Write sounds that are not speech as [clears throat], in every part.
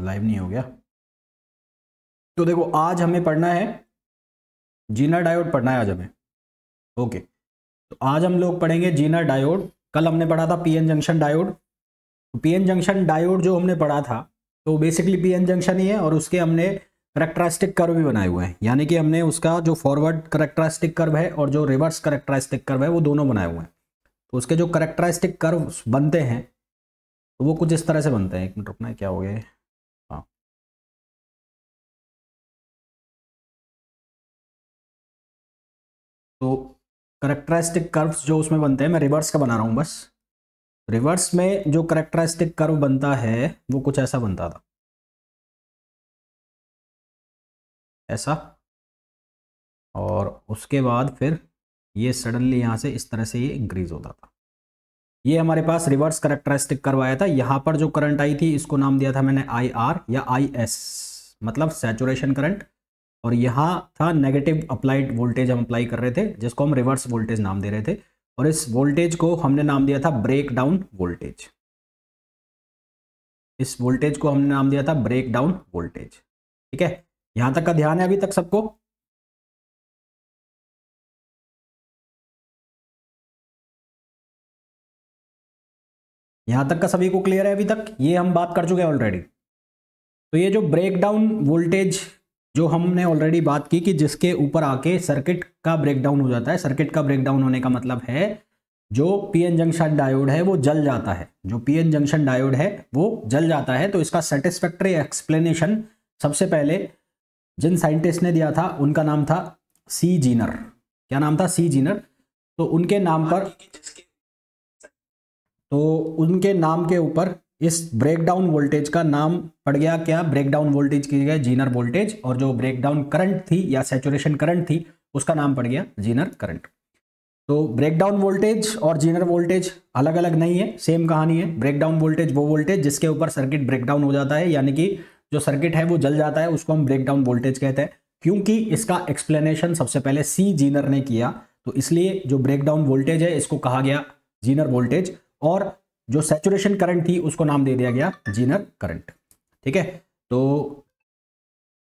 Live नहीं हो गया। तो देखो, आज हमें पढ़ना है, जीना डायोड पढ़ना है आज हमें। ओके तो आज हम लोग पढ़ेंगे जीना डायोड कल हमने पढ़ा था पीएन जंक्शन डायोड तो पीएन जंक्शन डायोड जो हमने पढ़ा था तो बेसिकली पीएन जंक्शन ही है और उसके हमने करेक्टरिस्टिक कर्व भी बनाए हुए हैं। यानी कि हमने उसका जो फॉरवर्ड करेक्टरिस्टिक कर्व है और जो रिवर्स करेक्टरिस्टिक कर्व है, वो दोनों बनाए हुए हैं। तो उसके जो करेक्टरिस्टिक कर्व बनते हैं तो वो कुछ इस तरह से बनते हैं। एक मिनट, रुकना क्या हो गया तो करेक्टरिस्टिक कर्व्स जो उसमें बनते हैं, मैं रिवर्स का बना रहा हूँ बस। रिवर्स में जो करेक्टरिस्टिक कर्व बनता है, वो कुछ ऐसा बनता था। ऐसा। और उसके बाद फिर ये सडनली यहाँ से इस तरह से ये इंक्रीज होता था। ये हमारे पास रिवर्स करेक्टरिस्टिक आया था। यहाँ पर जो करंट आई थी, इसको नाम दिया था मैंने आई आर या आई एस मतलब सैचुरेशन करंट और यहाँ था नेगेटिव अप्लाइड वोल्टेज हम अप्लाई कर रहे थे, जिसको हम रिवर्स वोल्टेज नाम दे रहे थे। और इस वोल्टेज को हमने नाम दिया था ब्रेक डाउन वोल्टेज इस वोल्टेज को हमने नाम दिया था ब्रेक डाउन वोल्टेज ठीक है? यहाँ तक का ध्यान है अभी तक सबको? यहाँ तक का सभी को क्लियर है अभी तक? ये हम बात कर चुके हैं ऑलरेडी तो ये जो ब्रेक डाउन वोल्टेज जो हमने ऑलरेडी बात की कि जिसके ऊपर आके सर्किट का ब्रेकडाउन हो जाता है। सर्किट का ब्रेकडाउन होने का मतलब है जो पीएन जंक्शन डायोड है वो जल जाता है। जो पीएन जंक्शन डायोड है वो जल जाता है। तो इसका सेटिस्फैक्ट्री एक्सप्लेनेशन सबसे पहले जिन साइंटिस्ट ने दिया था उनका नाम था सी जीनर क्या नाम था? सी जीनर तो उनके नाम पर तो उनके नाम के ऊपर इस ब्रेकडाउन वोल्टेज का नाम पड़ गया क्या? ब्रेकडाउन वोल्टेज की जगह जीनर वोल्टेज और जो ब्रेकडाउन करंट थी या सेचुरेशन करंट थी, उसका नाम पड़ गया जीनर करंट तो ब्रेकडाउन वोल्टेज और जीनर वोल्टेज अलग अलग नहीं है सेम कहानी है। ब्रेकडाउन वोल्टेज वो वोल्टेज जिसके ऊपर सर्किट ब्रेकडाउन हो जाता है, यानी कि जो सर्किट है वो जल जाता है, उसको हम ब्रेकडाउन वोल्टेज कहते हैं। क्योंकि इसका एक्सप्लेनेशन सबसे पहले सी जीनर ने किया तो इसलिए जो ब्रेकडाउन वोल्टेज है, इसको कहा गया जीनर वोल्टेज और जो सेचुरेशन करंट थी, उसको नाम दे दिया गया जीनर करंट ठीक है? तो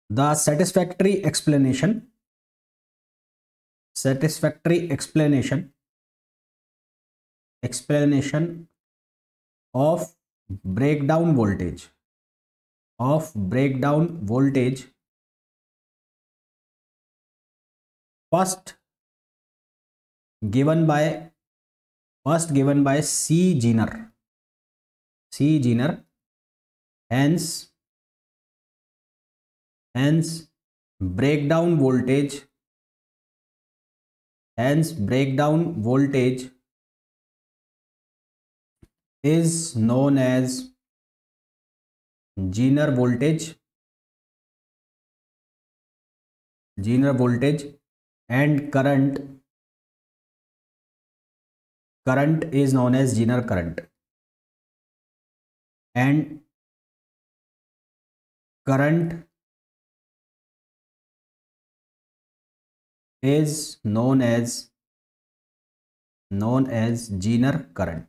the satisfactory explanation satisfactory explanation explanation of breakdown voltage of breakdown voltage first given by first given by C Zener C Zener hence hence breakdown voltage hence breakdown voltage is known as Zener voltage Zener voltage and current current is known as Zener current and current is known as known as Zener current.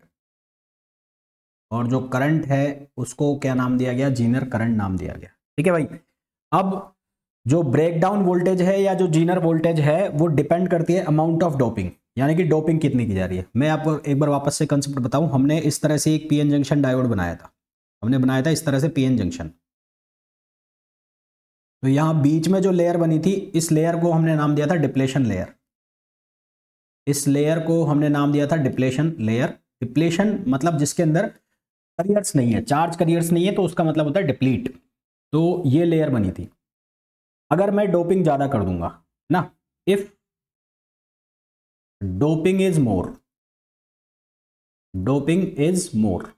और जो current है, उसको क्या नाम दिया गया? Zener current नाम दिया गया। ठीक है भाई? अब जो ब्रेकडाउन वोल्टेज है या जो जीनर वोल्टेज है, वो डिपेंड करती है अमाउंट ऑफ़ डोपिंग यानी कि डोपिंग कितनी की जा रही है? मैं आपको एक बार वापस से कंसेप्ट बताऊँ। हमने इस तरह से एक पीएन जंक्शन डायोड बनाया था। हमने बनाया था इस तरह से पीएन जंक्शन तो यहाँ बीच में जो लेयर बनी थी, इस लेयर को हमने नाम दिया था डिप्लेशन लेयर इस लेयर को हमने नाम दिया था डिप्लेशन लेयर डिप्लेशन मतलब जिसके अंदर करियर्स नहीं है चार्ज करियर्स नहीं है तो उसका मतलब होता है डिप्लीट तो ये लेयर बनी थी। अगर मैं डोपिंग ज़्यादा कर दूँगा, ना? If doping is more doping is more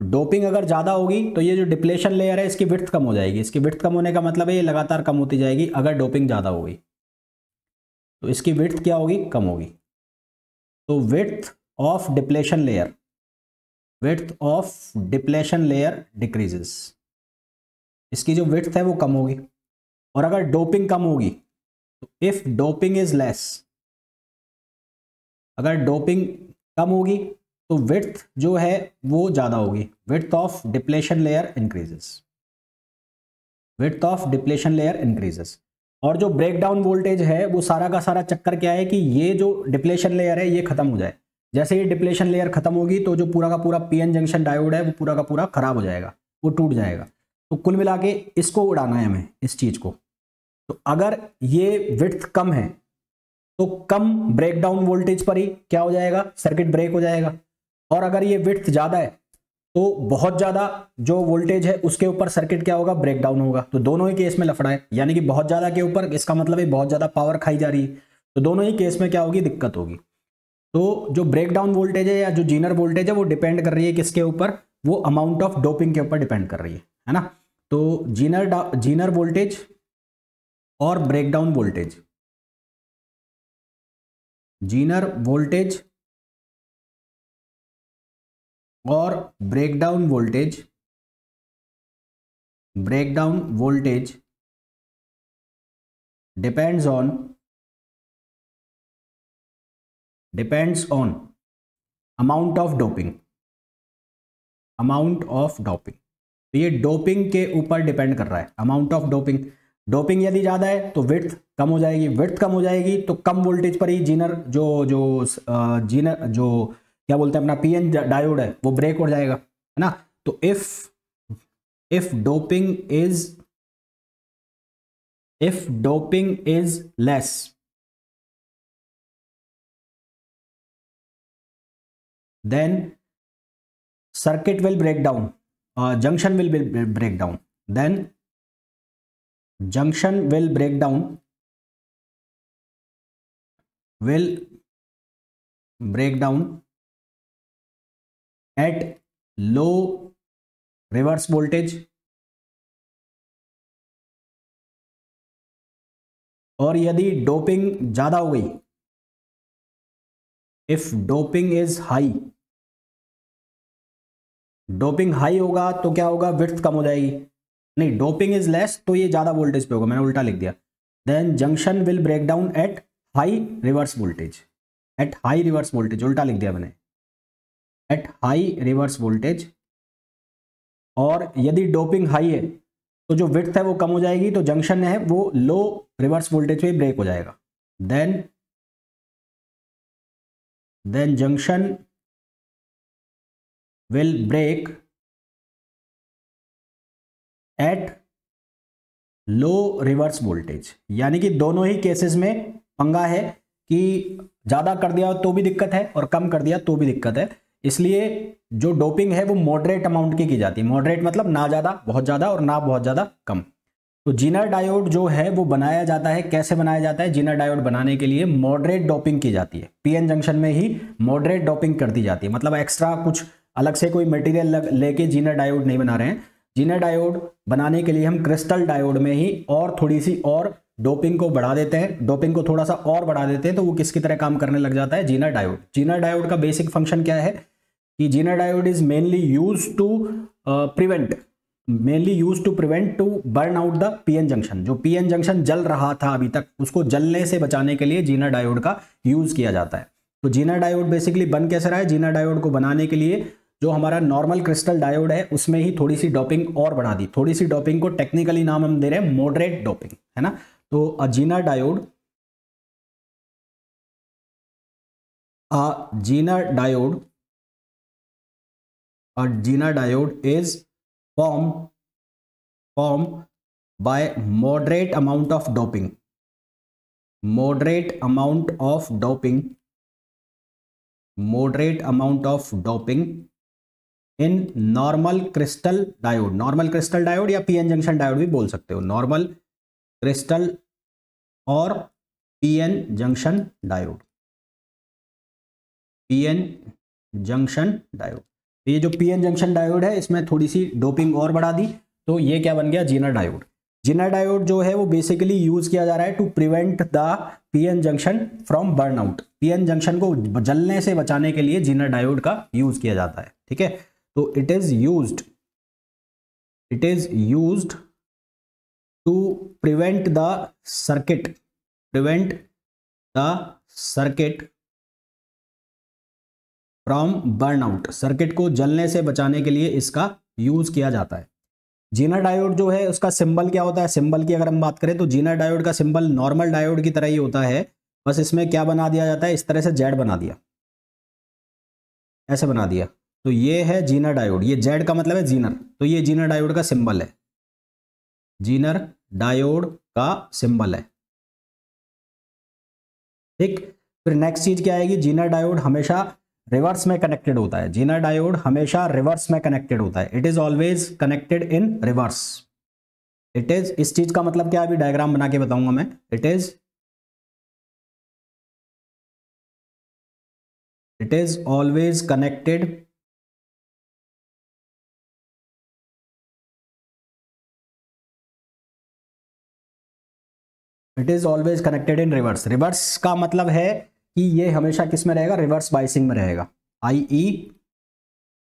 doping अगर ज़्यादा होगी तो ये जो डिप्लेशन लेयर है, इसकी विर्थ कम हो जाएगी। इसकी विर्थ कम होने का मतलब है, ये लगातार कम होती जाएगी अगर डोपिंग ज़्यादा होगी। तो इसकी विर्थ क्या होगी? कम होगी। तो width of depletion layer width of depletion layer decreases इसकी जो विर्थ है, वो कम होगी। और अगर डोपिंग कम होगी तो इफ़ डोपिंग इज़ लेस अगर डोपिंग कम होगी तो विथ जो है, वो ज़्यादा होगी। Width of depletion layer increases width of depletion layer increases और जो ब्रेक डाउन वोल्टेज है, वो सारा का सारा चक्कर क्या है कि ये जो डिप्लेशन लेयर है, ये खत्म हो जाए। जैसे ये डिप्लेशन लेयर खत्म होगी तो जो पूरा का पूरा पीएन जंक्शन डायोड है, वो पूरा का पूरा खराब हो जाएगा। वो टूट जाएगा। तो कुल मिला के इसको उड़ाना है हमें, इस चीज़ को। तो अगर ये विथ कम है तो कम ब्रेक डाउन वोल्टेज पर ही क्या हो जाएगा? सर्किट ब्रेक हो जाएगा। और अगर ये विथ ज़्यादा है तो बहुत ज़्यादा जो वोल्टेज है, उसके ऊपर सर्किट क्या होगा? ब्रेकडाउन होगा। तो दोनों ही केस में लफड़ा है। यानी कि बहुत ज़्यादा के ऊपर, इसका मतलब है बहुत ज़्यादा पावर खाई जा रही है। तो दोनों ही केस में क्या होगी? दिक्कत होगी। तो जो ब्रेकडाउन वोल्टेज है या जो जीनर वोल्टेज है, वो डिपेंड कर रही है किसके ऊपर? वो अमाउंट ऑफ़ डोपिंग के ऊपर डिपेंड कर रही है। है ना? तो जीनर जीनर वोल्टेज और ब्रेकडाउन वोल्टेज जीनर वोल्टेज और breakdown voltage breakdown voltage depends on depends on amount of doping amount of doping ये डोपिंग के ऊपर डिपेंड कर रहा है अमाउंट ऑफ़ डोपिंग डोपिंग यदि ज़्यादा है तो विथ कम हो जाएगी। विथ कम हो जाएगी तो कम वोल्टेज पर ही जीनर जो जो जीनर जो, क्या बोलते हैं अपना पीएन डायोड है, वो ब्रेक हो जाएगा, है ना? तो if if doping is if doping is less then circuit will break down junction will break down then junction will break down will break down at low reverse voltage और यदि doping ज़्यादा हो गई if doping is high doping high होगा तो क्या होगा with कम हो जाएगी। नहीं डोपिंग इज़ लेस तो ये ज़्यादा वोल्टेज पे होगा, मैंने उल्टा लिख दिया। Then junction will break down at high reverse voltage at high reverse voltage उल्टा लिख दिया मैंने। एट हाई रिवर्स वोल्टेज और यदि डोपिंग हाई है तो जो विथ है वो कम हो जाएगी तो जंक्शन है वो लो रिवर्स वोल्टेज पे ब्रेक हो जाएगा। Then then junction will break at low reverse voltage यानी कि दोनों ही केसेस में पंगा है कि ज़्यादा कर दिया तो भी दिक्कत है और कम कर दिया तो भी दिक्कत है। इसलिए जो डोपिंग है वो मॉडरेट अमाउंट की की जाती है। मॉडरेट मतलब ना ज़्यादा, बहुत ज़्यादा और ना बहुत ज़्यादा कम। तो जीनर डायोड जो है वो बनाया जाता है। कैसे बनाया जाता है? जीनर डायोड बनाने के लिए मॉडरेट डोपिंग की जाती है। पीएन जंक्शन में ही मॉडरेट डोपिंग कर दी जाती है। मतलब एक्स्ट्रा कुछ अलग से कोई मटेरियल लेके जीनर डायोड नहीं बना रहे हैं। जीनर डायोड बनाने के लिए हम क्रिस्टल डायोड में ही और थोड़ी सी और डोपिंग को बढ़ा देते हैं। डोपिंग को थोड़ा सा और बढ़ा देते हैं तो वो किसकी तरह काम करने लग जाता है? Zener diode. जीनर डायोड का बेसिक फ़ंक्शन क्या है कि Zener diode is mainly use to prevent. Mainly use to prevent to burn out the PN junction. जो पीएन जंक्शन जल रहा था अभी तक, उसको जलने से बचाने के लिए जीना डायोड का यूज़ किया जाता है। तो जीना डायोड बेसिकली बन कैसे रहा है? जीना डायोड को बनाने के लिए जो हमारा नॉर्मल क्रिस्टल डायोड है, उसमें ही थोड़ी सी डॉपिंग और बढ़ा दी। थोड़ी सी डॉपिंग को टेक्निकली नाम हम दे रहे हैं मॉडरेट डॉपिंग है ना? तो a Zener diode a Zener diode a Zener diode is form form by moderate amount of doping moderate amount of doping moderate amount of doping in normal crystal diode normal crystal diode या PN junction diode भी बोल सकते हो। Normal crystal और PN junction diode PN junction diode तो ये जो PN junction diode है, इसमें थोड़ी सी डोपिंग और बढ़ा दी। तो ये क्या बन गया? जीनर डायोड जीनर डायोड जो है, वो बेसिकली यूज़ किया जा रहा है to prevent the PN junction from burnout PN junction को जलने से बचाने के लिए जीनर डायोड का यूज़ किया जाता है, ठीक है? तो it is use it is use to prevent the circuit prevent the circuit from burnout circuit को जलने से बचाने के लिए इसका यूज़ किया जाता है। जीना डायोड जो है, उसका सिंबल क्या होता है? सिंबल की अगर हम बात करें तो जीना डायोड का सिंबल नॉर्मल डायोड की तरह ही होता है। बस इसमें क्या बना दिया जाता है? इस तरह से जेड बना दिया। ऐसे बना दिया। तो ये है जीनर डायोड। ये जेड का मतलब है जीनर। तो ये जीनर डायोड का सिंबल है। जीनर डायोड का सिंबल है। ठीक? फिर नेक्स्ट चीज़ क्या आएगी? जीनर डायोड हमेशा रिवर्स में कनेक्टेड होता है। जीनर डायोड हमेशा रिवर्स में कनेक्टेड होता है। It is always connected in reverse it is इस चीज़ का मतलब क्या अभी डायग्राम बना के बताऊँगा मैं। It is it is always connected it is always connected in reverse reverse का मतलब है कि ये हमेशा किसमें रहेगा? रिवर्स बाइसिंग में रहेगा। I E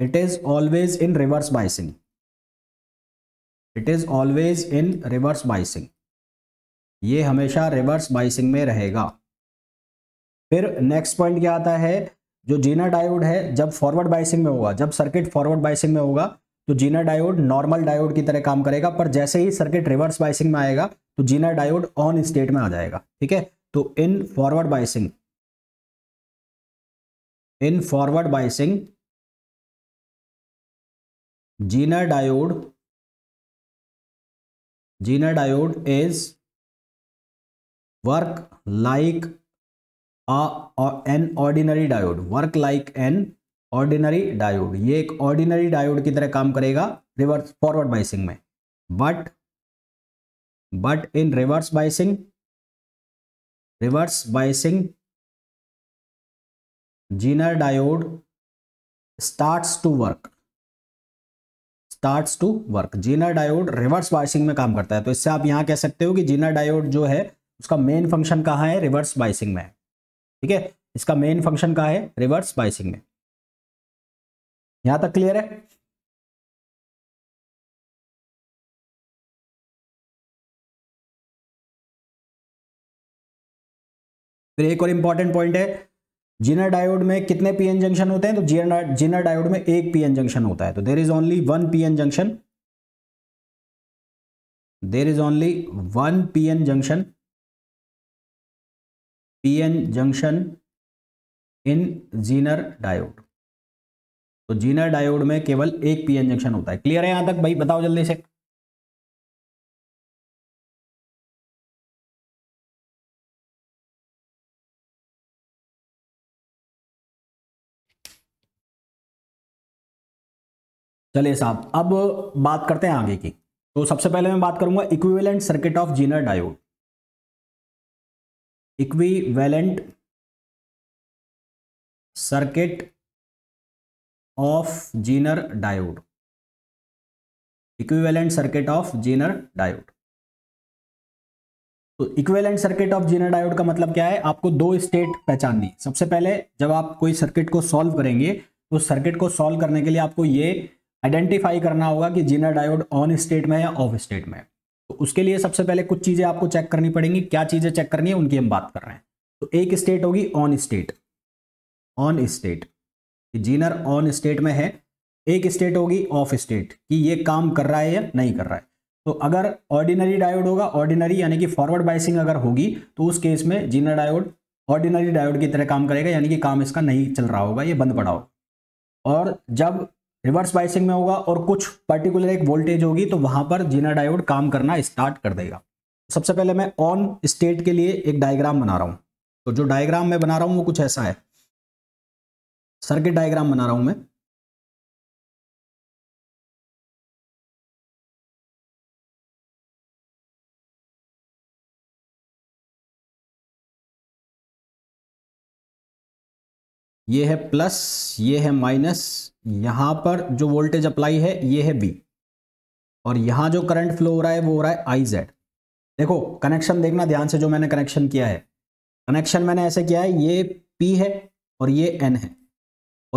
it is always in reverse biasing it is always in reverse biasing ये हमेशा रिवर्स बाइसिंग में रहेगा। फिर नेक्स्ट पॉइंट क्या आता है? जो जीना डायोड है, जब फॉरवर्ड बाइसिंग में होगा, जब सर्किट फॉरवर्ड बाइसिंग में होगा तो जीना डायोड नॉर्मल डायोड की तरह काम करेगा, पर जैसे ही सर्किट रिवर्स बाइसिंग में आएगा तो जीना डायोड ऑन स्टेट में आ जाएगा, ठीक है? तो in forward biasing in forward biasing Zener diode Zener diode is work like an ordinary diode work like an ordinary diode ये एक ऑर्डिनरी डायोड की तरह काम करेगा रिवर्स फॉरवर्ड बाइसिंग में. But but in reverse biasing reverse biasing Zener diode starts to work starts to work Zener diode reverse biasing में काम करता है. तो इससे आप यहाँ कह सकते हो कि जीनर डायोड जो है, उसका मेन फ़ंक्शन कहाँ है? रिवर्स बाइसिंग में. ठीक है? इसका मेन फ़ंक्शन कहा है? रिवर्स बाइसिंग में. यहाँ तक क्लियर है? फिर एक और इंपॉर्टेंट पॉइंट है। जीनर डायोड में कितने पीएन जंक्शन होते हैं? तो जीनर डायोड में एक पीएन जंक्शन होता है। तो there is only one PN junction there is only one PN junction PN junction in Zener diode तो जीनर डायोड में केवल एक पीएन जंक्शन होता है। क्लियर है यहाँ तक? भाई, बताओ जल्दी से। चलिए साहब, अब बात करते हैं आगे की। तो सबसे पहले मैं बात करूँगा equivalent circuit of Zener diode equivalent circuit of Zener diode equivalent circuit of Zener diode तो equivalent circuit of Zener diode का मतलब क्या है? आपको दो स्टेट पहचाननी सबसे पहले, जब आप कोई सर्किट को सॉल्व करेंगे तो सर्किट को सॉल्व करने के लिए आपको ये आइडेंटिफाई करना होगा कि जीनर डायोड ऑन स्टेट में या ऑफ़ स्टेट में तो उसके लिए सबसे पहले कुछ चीज़ें आपको चेक करनी पड़ेंगी। क्या चीज़ें चेक करनी है, उनकी हम बात कर रहे हैं। तो एक स्टेट होगी on state on state Zener on state में है, एक स्टेट होगी, ऑफ़ स्टेट, कि ये काम कर रहा है या नहीं कर रहा है। तो अगर ऑर्डिनरी डायोड होगा, ऑर्डिनरी यानी कि फॉरवर्ड बाइसिंग अगर होगी तो उस केस में जीनर डायोड ऑर्डिनरी डायोड की तरह काम करेगा, यानी कि काम इसका नहीं चल रहा होगा, ये बंद पड़ा होगा। और जब रिवर्स बाइसिंग में होगा और कुछ पर्टिकुलर एक वोल्टेज होगी तो वहाँ पर जीनर डायोड काम करना स्टार्ट कर देगा। सबसे पहले मैं ऑन स्टेट के लिए एक डायग्राम बना रहा हूँ। तो जो डायग्राम मैं बना रहा हूँ, वो कुछ ऐसा है। सर्किट डायग्राम बना रहा हूँ मैं। ये है प्लस ये है माइनस यहाँ पर जो वोल्टेज अप्लाई है, ये है बी और यहाँ जो करंट फ्लो हो रहा है, वो हो रहा है आई जेड देखो कनेक्शन देखना ध्यान से जो मैंने कनेक्शन किया है। कनेक्शन मैंने ऐसे किया है, ये पी है और ये एन है।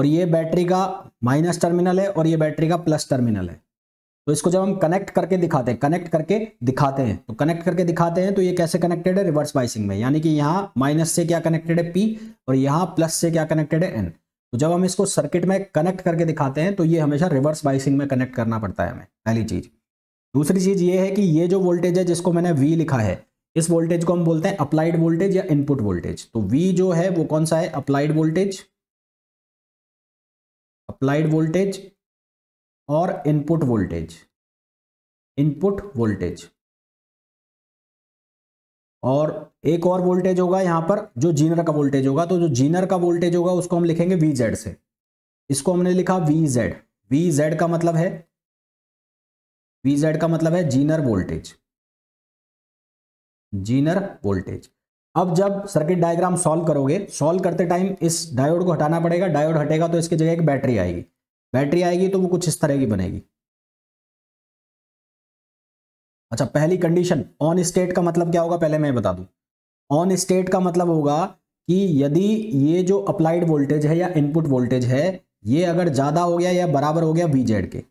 और ये बैटरी का माइनस टर्मिनल है और ये बैटरी का प्लस टर्मिनल है। तो इसको जब हम कनेक्ट करके दिखाते हैं, कनेक्ट करके दिखाते हैं तो कनेक्ट करके दिखाते हैं तो ये कैसे कनेक्टेड है? रिवर्स बाइसिंग में, यानी कि यहाँ माइनस से क्या कनेक्टेड है? पी, और यहाँ प्लस से क्या कनेक्टेड है? एन। तो जब हम इसको सर्किट में कनेक्ट करके दिखाते हैं तो ये हमेशा रिवर्स बाइसिंग में कनेक्ट करना पड़ता है हमें, पहली चीज़। दूसरी चीज़ ये है कि ये जो वोल्टेज है जिसको मैंने वी लिखा है, इस वोल्टेज को हम बोलते हैं अप्लाइड वोल्टेज या इनपुट वोल्टेज तो वी जो है वो कौन सा है? अप्लाइड वोल्टेज अप्लाइड वोल्टेज और इनपुट वोल्टेज इनपुट वोल्टेज और एक और वोल्टेज होगा यहाँ पर, जो जीनर का वोल्टेज होगा। तो जो जीनर का वोल्टेज होगा, उसको हम लिखेंगे वी जेड से। इसको हमने लिखा वी जेड वी जेड का मतलब है वी जेड का मतलब है जीनर वोल्टेज जीनर वोल्टेज अब जब सर्किट डायग्राम सॉल्व करोगे सॉल्व करते टाइम इस डायोड को हटाना पड़ेगा। डायोड हटेगा तो इसकी जगह एक बैटरी आएगी। बैटरी आएगी तो वो कुछ इस तरह की बनेगी। अच्छा पहली कंडीशन ऑन स्टेट का मतलब क्या होगा? पहले मैं बता दूँ। ऑन स्टेट का मतलब होगा कि यदि ये जो अप्लाइड वोल्टेज है या इनपुट वोल्टेज है, ये अगर ज़्यादा हो गया या बराबर हो गया वी जेड के,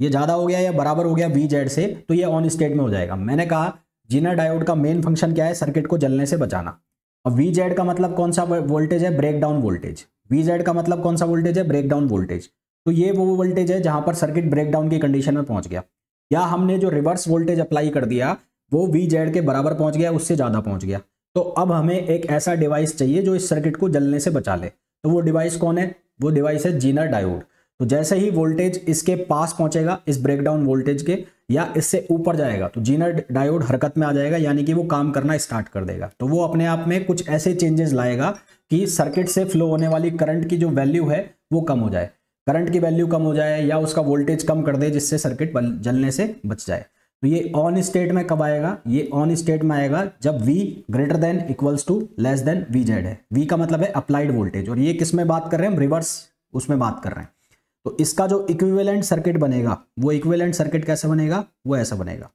ये ज़्यादा हो गया या बराबर हो गया वी जेड से तो ये ऑन स्टेट में हो जाएगा। मैंने कहा जीनर डायोड का मेन फ़ंक्शन क्या है? सर्किट को जलने से बचाना। और वी जेड का मतलब कौन सा वोल्टेज है? Break down voltage V Z का मतलब कौन सा वोल्टेज है? ब्रेक डाउन वोल्टेज तो ये वो वोल्टेज है जहाँ पर सर्किट ब्रेक डाउन की कंडीशन में पहुँच गया। या हमने जो रिवर्स वोल्टेज अप्लाई कर दिया, वो वी जेड के बराबर पहुँच गया, उससे ज़्यादा पहुँच गया। तो अब हमें एक ऐसा डिवाइस चाहिए जो इस सर्किट को जलने से बचा ले। तो वो डिवाइस कौन है? वो डिवाइस है जीनर डायोड तो जैसे ही वोल्टेज इसके पास पहुंचेगा, इस ब्रेकडाउन वोल्टेज के या इससे ऊपर जाएगा तो जीनर डायोड हरकत में आ जाएगा, यानी कि वो काम करना स्टार्ट कर देगा। तो वो अपने आप में कुछ ऐसे चेंजेस लाएगा कि सर्किट से फ्लो होने वाली करंट की जो वैल्यू है, वो कम हो जाए। करंट की वैल्यू कम हो जाए या उसका वोल्टेज कम कर दे, जिससे सर्किट जलने से बच जाए। तो ये ऑन स्टेट में कब आएगा? ये ऑन स्टेट में आएगा जब V greater than equals to less than Z है। V का मतलब है अप्लाइड वोल्टेज और ये किसमें बात कर रहे हैं? हम रिवर्स उसमें बात कर रहे हैं। तो इसका जो इक्विवेलेंट सर्किट बनेगा, वो इक्विवेलेंट सर्किट कैसे बनेगा? वो ऐसा बनेगा।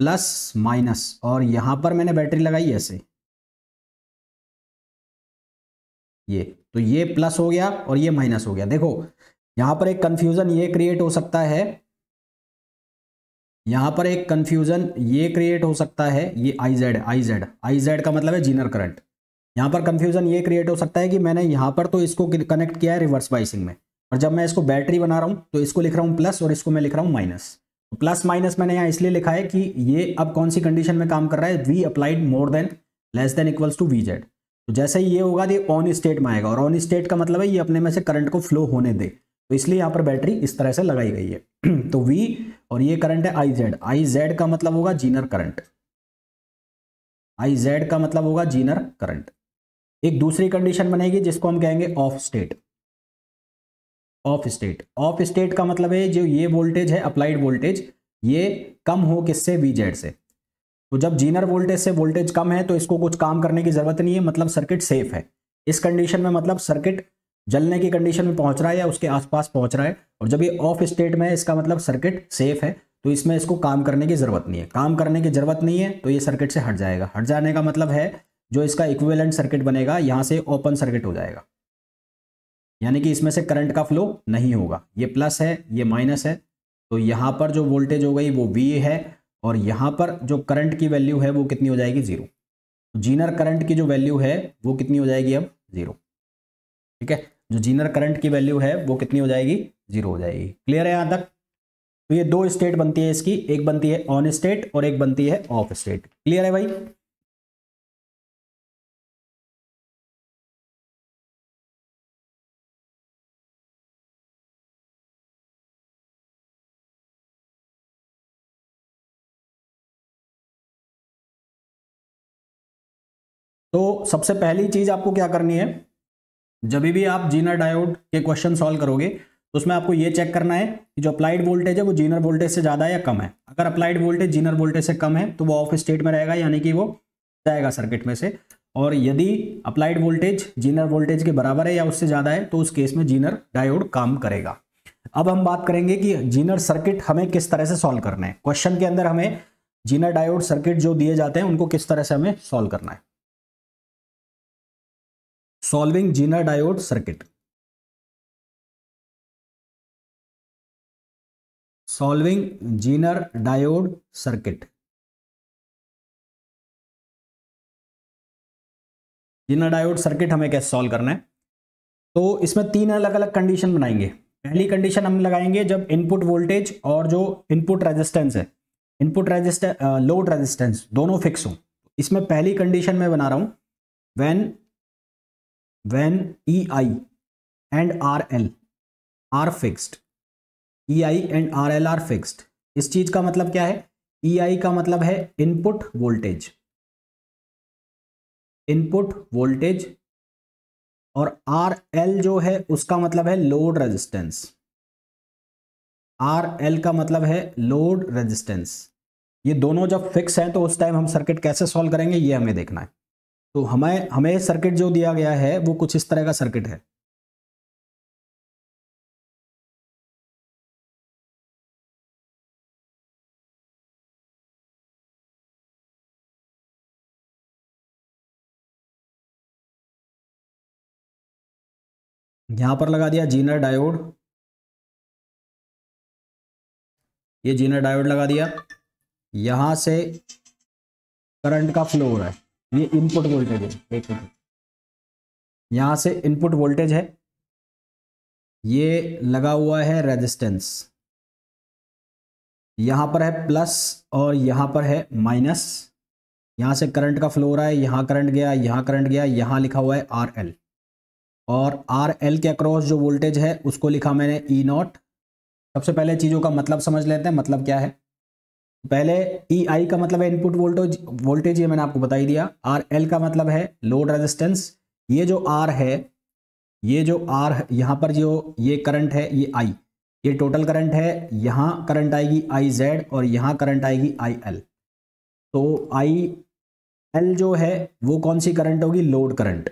प्लस माइनस और यहाँ पर मैंने बैटरी लगाई ऐसे। ये तो ये प्लस हो गया और ये माइनस हो गया। देखो, यहाँ पर एक कंफ्यूजन ये क्रिएट हो सकता है। यहाँ पर एक कंफ्यूजन ये क्रिएट हो सकता है। ये I Z I Z I Z का मतलब है जीनर करंट। यहाँ पर कंफ्यूजन ये क्रिएट हो सकता है कि मैंने यहाँ पर तो इसको कनेक्ट किया है रिवर्स बाइसिंग में। और जब मैं इसको बैटरी बना रहा हूँ तो इसको लिख रहा हूँ प्लस और इसको मैं लिख रहा हूँ माइनस प्लस माइनस मैंने यहाँ इसलिए लिखा है कि ये अब कौन सी कंडीशन में काम कर रहा है? V applied more than less than equals to V Z तो जैसे ही ये होगा, ये ऑन स्टेट में आएगा। और ऑन स्टेट का मतलब है ये अपने में से करंट को फ्लो होने दे। तो इसलिए यहाँ पर बैटरी इस तरह से लगाई गई है। [clears throat] तो वी और ये करंट है आई जेड आई जेड का मतलब होगा जीनर करंट आई जेड का मतलब होगा जीनर करंट एक दूसरी कंडीशन बनेगी जिसको हम कहेंगे off state off state off state का मतलब है जो ये वोल्टेज है अप्लाइड वोल्टेज ये कम हो किससे? वी जेड से. तो जब जीनर वोल्टेज से वोल्टेज कम है तो इसको कुछ काम करने की ज़रूरत नहीं है मतलब सर्किट सेफ़ है. इस कंडीशन में मतलब सर्किट जलने की कंडीशन में पहुँच रहा है या उसके आसपास पहुँच रहा है, और जब ये ऑफ़ स्टेट में है, इसका मतलब सर्किट सेफ़ है तो इसमें इसको काम करने की ज़रूरत नहीं है. काम करने की ज़रूरत नहीं है तो ये सर्किट से हट जाएगा. हट जाने का मतलब है जो इसका इक्विवेलेंट सर्किट बनेगा, यहाँ से ओपन सर्किट हो जाएगा। यानी कि इसमें से करंट का फ्लो नहीं होगा। ये प्लस है, ये माइनस है। तो यहाँ पर जो वोल्टेज हो गई, वो वी है और यहाँ पर जो करंट की वैल्यू है, वो कितनी हो जाएगी? ज़ीरो जीनर करंट की जो वैल्यू है, वो कितनी हो जाएगी अब? ज़ीरो ठीक है? जो जीनर करंट की वैल्यू है, वो कितनी हो जाएगी? ज़ीरो हो जाएगी। क्लियर है यहाँ तक? तो ये दो स्टेट बनती है इसकी। एक बनती है ऑन स्टेट और एक बनती है ऑफ़ स्टेट क्लियर है भाई? तो सबसे पहली चीज़ आपको क्या करनी है? जब भी आप जीनर डायोड के क्वेश्चन सॉल्व करोगे तो उसमें आपको ये चेक करना है कि जो अप्लाइड वोल्टेज है, वो जीनर वोल्टेज से ज़्यादा या कम है। अगर अप्लाइड वोल्टेज जीनर वोल्टेज से कम है तो वो ऑफ़ स्टेट में रहेगा, यानी कि वो जाएगा सर्किट में से। और यदि अप्लाइड वोल्टेज जीनर वोल्टेज के बराबर है या उससे ज़्यादा है तो उस केस में जीनर डायोड काम करेगा। अब हम बात करेंगे कि जीनर सर्किट हमें किस तरह से सॉल्व करना है। क्वेश्चन के अंदर हमें जीनर डायोड सर्किट जो दिए जाते हैं, उनको किस तरह से हमें सॉल्व करना है। Solving Zener diode circuit solving Zener diode circuit Zener diode circuit हमें कैसे सॉल्व करना है? तो इसमें तीन अलग अलग कंडीशन बनाएँगे। पहली कंडीशन हम लगाएँगे जब इनपुट वोल्टेज और जो इनपुट रेजिस्टेंस है। इनपुट रेजिस्टेंस लोड रेजिस्टेंस दोनों फिक्स हो। इसमें पहली कंडीशन में बना रहा हूँ। When R L R fixed E I and R L R fixed इस चीज़ का मतलब क्या है? आई का मतलब है इनपुट वोल्टेज इनपुट वोल्टेज और एल जो है, उसका मतलब है लोड रेजिस्टेंस एल का मतलब है लोड रेजिस्टेंस ये दोनों जब फिक्स हैं तो उस टाइम हम सर्किट कैसे सॉल्व करेंगे? ये हमें देखना है. तो हमें हमें सर्किट जो दिया गया है, वो कुछ इस तरह का सर्किट है। यहाँ पर लगा दिया जीनर डायोड। ये जीनर डायोड लगा दिया। यहाँ से करंट का फ्लो हो रहा है। ये इनपुट वोल्टेज है, एक यहाँ से इनपुट वोल्टेज है। ये लगा हुआ है रेजिस्टेंस यहाँ पर है प्लस और यहाँ पर है माइनस यहाँ से करंट का फ्लो रहा है, यहाँ करंट गया, यहाँ करंट गया, यहाँ लिखा हुआ है आर एल और आर एल के अक्रॉस जो वोल्टेज है, उसको लिखा मैंने ई e नॉट सबसे पहले चीज़ों का मतलब समझ लेते हैं मतलब क्या है? पहले ई आई का मतलब है इनपुट वोल्टेज वोल्टेज ये मैंने आपको बता ही दिया। आर एल का मतलब है लोड रेजिस्टेंस ये जो आर है, ये जो आर यहाँ पर जो, ये करंट है, ये आई ये टोटल करंट है, यहाँ करंट आएगी आई जेड और यहाँ करंट आएगी आई एल तो आई एल जो है, वो कौन सी करंट होगी? Load current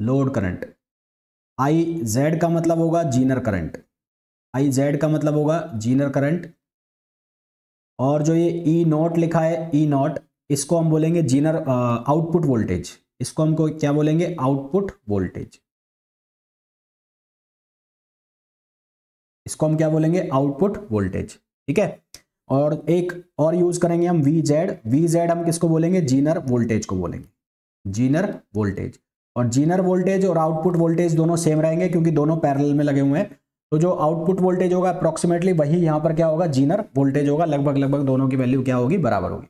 load current I Z का मतलब होगा जीनर करंट। आई जेड का मतलब होगा जीनर करंट। और जो ये ई e नॉट लिखा है ई e नॉट इसको हम बोलेंगे जीनर आउटपुट वोल्टेज इसको हमको क्या बोलेंगे? आउटपुट वोल्टेज इसको हम क्या बोलेंगे? आउटपुट वोल्टेज ठीक है? और एक और यूज़ करेंगे हम वी जेड वी जेड हम किसको बोलेंगे? जीनर वोल्टेज को बोलेंगे। जीनर वोल्टेज और जीनर वोल्टेज और आउटपुट वोल्टेज दोनों सेम रहेंगे क्योंकि दोनों पैरेलल में लगे हुए हैं। तो जो आउटपुट वोल्टेज होगा अप्रोक्सीमेटली वही यहाँ पर क्या होगा? जीनर वोल्टेज होगा। लगभग लगभग दोनों की वैल्यू क्या होगी? बराबर होगी।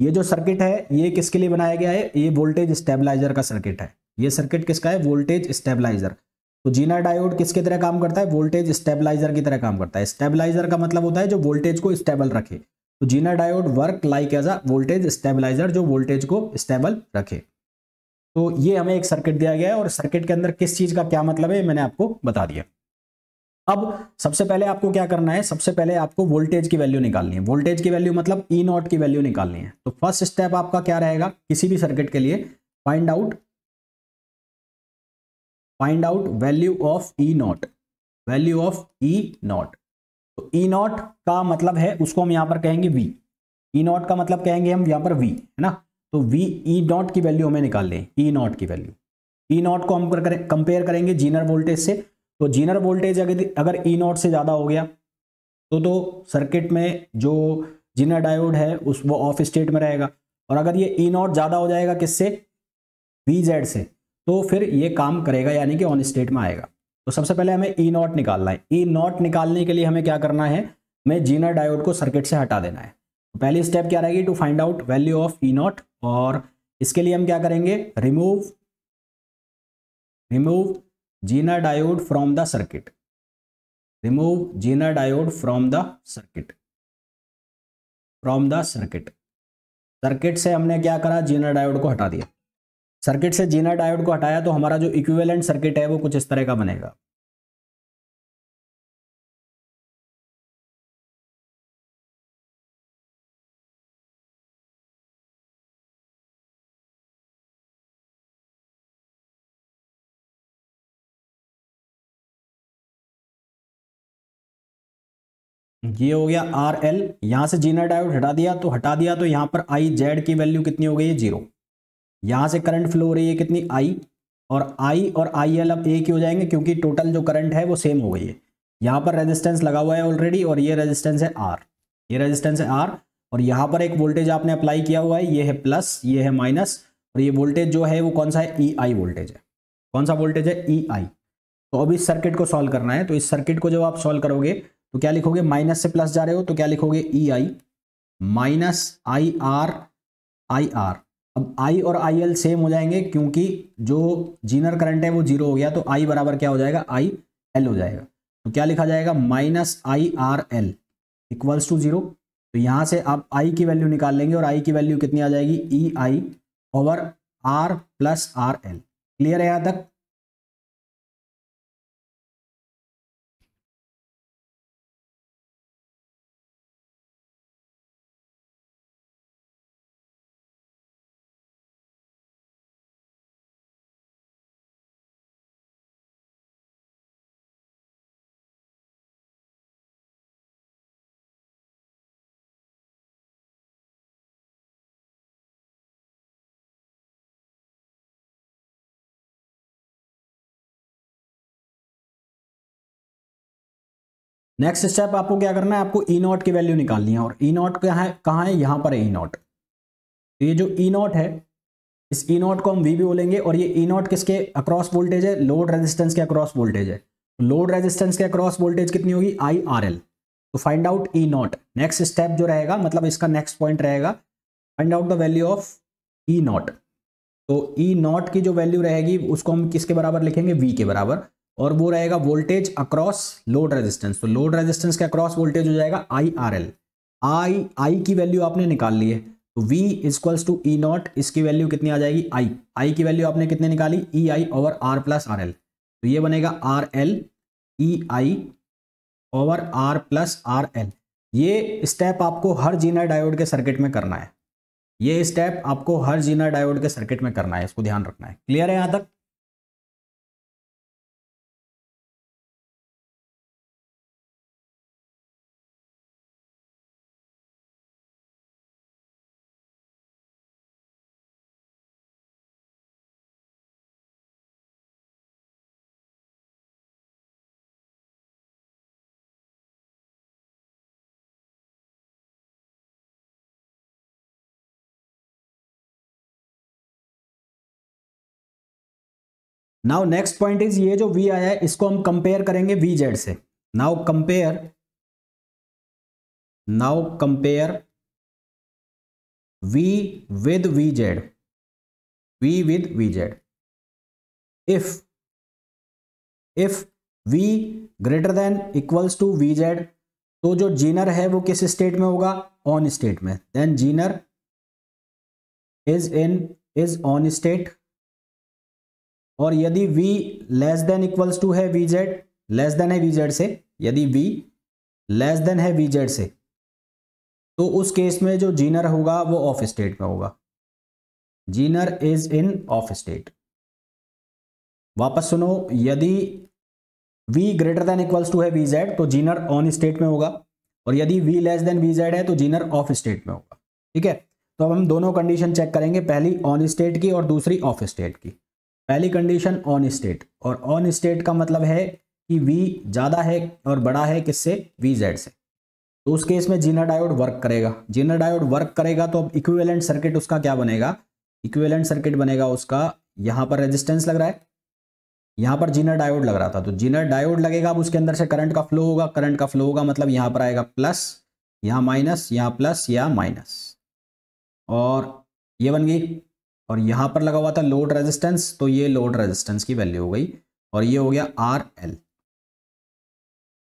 ये जो सर्किट है, ये किसके लिए बनाया गया है? ये वोल्टेज स्टेबलाइजर का सर्किट है। ये सर्किट किसका है? वोल्टेज स्टेबलाइजर तो जीना डायोड किसके तरह काम करता है? वोल्टेज स्टेबलाइजर की तरह काम करता है। स्टेबलाइजर का मतलब होता है जो वोल्टेज को स्टेबल रखे। तो Zener diode work like as a voltage stabiliser जो वोल्टेज को स्टेबल रखे। तो ये हमें एक सर्किट दिया गया है और सर्किट के अंदर किस चीज़ का क्या मतलब है, मैंने आपको बता दिया। अब सबसे पहले आपको क्या करना है? सबसे पहले आपको वोल्टेज की वैल्यू निकालनी है। वोल्टेज की वैल्यू मतलब ई e नॉट की वैल्यू निकालनी है। तो फ़र्स्ट स्टेप आपका क्या रहेगा? किसी भी सर्किट के लिए find out find out value of E naught value of E naught तो ई e नॉट का मतलब है, उसको हम यहाँ पर कहेंगे वी ई नॉट का मतलब कहेंगे हम यहाँ पर वी है ना? तो वी ई नॉट की वैल्यू हमें निकाल लें ई नॉट की वैल्यू ई नॉट को हम कंपेयर करेंगे जीनर वोल्टेज से। तो जीनर वोल्टेज अगर अगर ई नॉट से ज़्यादा हो गया तो तो सर्किट में जो जीनर डायोड है, उस वो ऑफ़ स्टेट में रहेगा। और अगर ये ई नॉट ज़्यादा हो जाएगा किससे? वी जेड से। तो फिर ये काम करेगा, यानी कि ऑन स्टेट में आएगा। तो सबसे पहले हमें ई नॉट निकालना है। ई नॉट निकालने के लिए हमें क्या करना है? हमें जीनर डायोड को सर्किट से हटा देना है। तो पहली स्टेप क्या रहेगी? To find out value of E naught और इसके लिए हम क्या करेंगे? Remove remove Zener diode from the circuit. Remove Zener diode from the circuit. From the circuit. Circuit से हमने क्या करा? जीना डायोड को हटा दिया। सर्किट से जीना डायोड को हटाया तो हमारा जो इक्विवेलेंट सर्किट है वो कुछ इस तरह का बनेगा। ये हो गया आर एल यहाँ से जीनर डायोड हटा दिया तो हटा दिया तो यहाँ पर आई जेड की वैल्यू कितनी हो गई है? ज़ीरो यहाँ से करंट फ्लो हो रही है कितनी? आई और आई और आई एल अब एक ही हो जाएँगे क्योंकि टोटल जो करंट है वो सेम हो गई है। यहाँ पर रेजिस्टेंस लगा हुआ है ऑलरेडी और ये रेजिस्टेंस है आर ये रेजिस्टेंस है आर और यहाँ पर एक वोल्टेज आपने अप्लाई किया हुआ है, ये है प्लस ये है माइनस और ये वोल्टेज जो है वो कौन सा है? ई आई वोल्टेज है। कौन सा वोल्टेज है? ई आई तो अब इस सर्किट को सॉल्व करना है तो इस सर्किट को जब आप सॉल्व करोगे तो क्या लिखोगे? माइनस से प्लस जा रहे हो तो क्या लिखोगे? E I minus I R I R अब आई और आई एल सेम हो जाएँगे क्योंकि जो जीनर करंट है वो ज़ीरो हो गया तो आई बराबर क्या हो जाएगा? आई एल हो जाएगा। तो क्या लिखा जाएगा? Minus I R L equals to zero तो यहाँ से आप आई की वैल्यू निकाल लेंगे और आई की वैल्यू कितनी आ जाएगी? E I over R plus R L clear है यहाँ तक? नेक्स्ट स्टेप आपको क्या करना है? आपको ई नॉट की वैल्यू निकालनी है और ई नॉट कहाँ है? कहाँ है? यहाँ पर है ई नॉट तो ये जो ई नॉट है, इस ई नॉट को हम वी भी बोलेंगे और ये ई नॉट किसके? अक्रॉस वोल्टेज है। लोड रेजिस्टेंस के अक्रॉस वोल्टेज है। लोड रेजिस्टेंस के अक्रॉस वोल्टेज कितनी होगी? आई आर एल तो find out E naught next step जो रहेगा मतलब इसका नेक्स्ट पॉइंट रहेगा find out the value of E naught तो ई नॉट की जो वैल्यू रहेगी, उसको हम किसके बराबर लिखेंगे? वी के बराबर। और वो रहेगा वोल्टेज अक्रॉस लोड रेजिस्टेंस तो लोड रेजिस्टेंस के अक्रॉस वोल्टेज हो जाएगा I R L I I की वैल्यू आपने निकाल ली है। तो V equals to E naught इसकी वैल्यू कितनी आ जाएगी? I. I की वैल्यू आपने कितने निकाली? E I over R plus R L तो ये बनेगा R L E I over R plus R L ये स्टेप आपको हर जीनर डायोड के सर्किट में करना है। ये स्टेप आपको हर जीनर डायोड के सर्किट में करना है। इसको ध्यान रखना है। क्लियर है यहाँ तक? नाउ नेक्स्ट पॉइंट इज़ ये जो वी आया है, इसको हम कंपेयर करेंगे वी जेड से। Now compare now compare V with V Z V with V Z if if V greater than equals to V Z तो जो जीनर है, वो किस स्टेट में होगा? ऑन स्टेट में। Then Zener is in is on state और यदि v less than equals to है वी जेड लेस देन है वी जेड से, यदि v लेस देन है वी जेड से तो उस केस में जो जीनर होगा वो ऑफ़ स्टेट में होगा। Zener is in off state वापस सुनो, यदि v greater than equals to है वी जेड तो जीनर ऑन स्टेट में होगा, और यदि v less than V Z है तो जीनर ऑफ़ स्टेट में होगा। ठीक है? तो अब हम दोनों कंडीशन चेक करेंगे, पहली ऑन स्टेट की और दूसरी ऑफ़ स्टेट की। पहली कंडीशन ऑन स्टेट और ऑन स्टेट का मतलब है कि वी ज़्यादा है और बड़ा है किससे? वी जेड से। तो उस केस में जीना डायोड वर्क करेगा। जीना डायोड वर्क करेगा तो अब इक्विवेलेंट सर्किट उसका क्या बनेगा? इक्विवेलेंट सर्किट बनेगा उसका, यहाँ पर रेजिस्टेंस लग रहा है। यहाँ पर जीनर डायोड लग रहा था। तो जीनर डायोड लगेगा, अब उसके अंदर से करंट का फ्लो होगा। करंट का फ्लो होगा मतलब यहाँ पर आएगा प्लस यहाँ माइनस यहाँ प्लस या माइनस और ये बन गई और यहाँ पर लगा हुआ था लोड रेजिस्टेंस तो ये लोड रेजिस्टेंस की वैल्यू हो गई और ये हो गया आर एल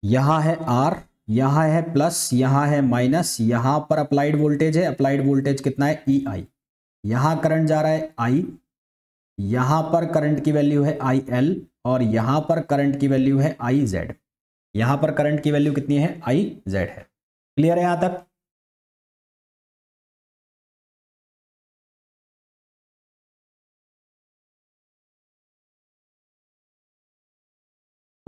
यहाँ है आर यहाँ है प्लस यहाँ है माइनस यहाँ पर अप्लाइड वोल्टेज है। अप्लाइड वोल्टेज कितना है? ई आई यहाँ करंट जा रहा है आई यहाँ पर करंट की वैल्यू है आई एल और यहाँ पर करंट की वैल्यू है आई जेड यहाँ पर करंट की वैल्यू कितनी है? आई जेड है। क्लियर है यहाँ तक?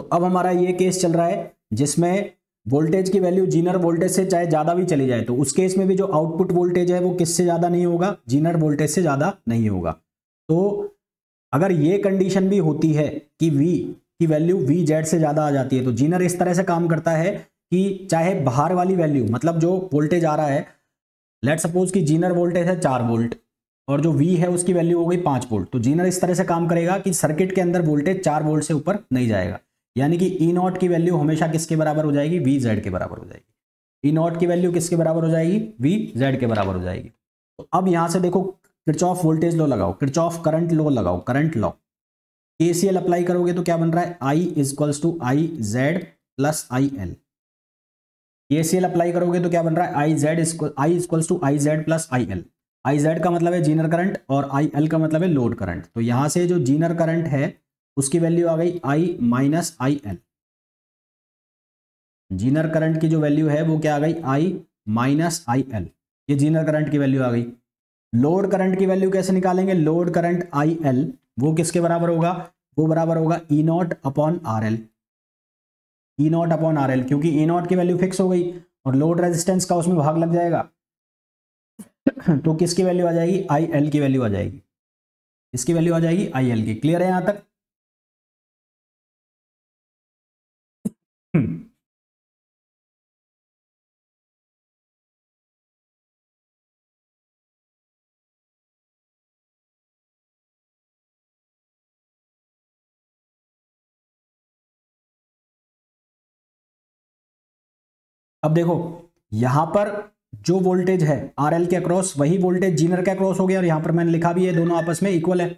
तो अब हमारा ये केस चल रहा है, जिसमें वोल्टेज की वैल्यू जीनर वोल्टेज से चाहे ज़्यादा भी चली जाए तो उस केस में भी जो आउटपुट वोल्टेज है, वो किससे ज़्यादा नहीं होगा? जीनर वोल्टेज से ज़्यादा नहीं होगा। तो अगर ये कंडीशन भी होती है कि वी की वैल्यू वी जेड से ज़्यादा आ जाती है तो जीनर इस तरह से काम करता है कि चाहे बाहर वाली वैल्यू मतलब जो वोल्टेज आ रहा है लेट सपोज़ कि जीनर वोल्टेज है चार वोल्ट और जो वी है उसकी वैल्यू हो गई पाँच वोल्ट तो जीनर इस तरह से काम करेगा कि सर्किट के अंदर वोल्टेज चार वोल्ट से ऊपर नहीं जाएगा। यानी कि ई e नॉट की वैल्यू हमेशा किसके बराबर हो जाएगी? वी जेड के बराबर हो जाएगी। ई e नॉट की वैल्यू किसके बराबर हो जाएगी? वी जेड के बराबर हो जाएगी। तो अब यहाँ से देखो किरचॉफ वोल्टेज लॉ लगाओ किरचॉफ करंट लॉ लगाओ करंट लॉ केसीएल अप्लाई करोगे तो क्या बन रहा है? I equals to I Z plus I L KCL apply करोगे तो क्या बन रहा है? I Z I equals to I Z plus I L I Z का मतलब है जीनर करंट और आई एल का मतलब है लोड करंट तो यहाँ से जो जीनर करंट है उसकी वैल्यू आ गई I minus I L Zener current की जो वैल्यू है वो क्या आ गई? आई माइनस आई एल ये जीनर करंट की वैल्यू आ गई। लोड करंट की वैल्यू कैसे निकालेंगे? लोड करंट आई एल वो किसके बराबर होगा? वो बराबर होगा E naught upon R L E naught upon R L क्योंकि ई नॉट की वैल्यू फिक्स हो गई और लोड रेजिस्टेंस का उसमें भाग लग जाएगा। तो किसकी वैल्यू आ जाएगी? आई एल की वैल्यू आ जाएगी। इसकी वैल्यू आ जाएगी? आई एल की। क्लियर है यहाँ तक? अब देखो, यहाँ पर जो वोल्टेज है आर एल के अक्रॉस वही वोल्टेज जीनर के अक्रॉस हो गया, और यहाँ पर मैंने लिखा भी है, दोनों आपस में इक्वल है।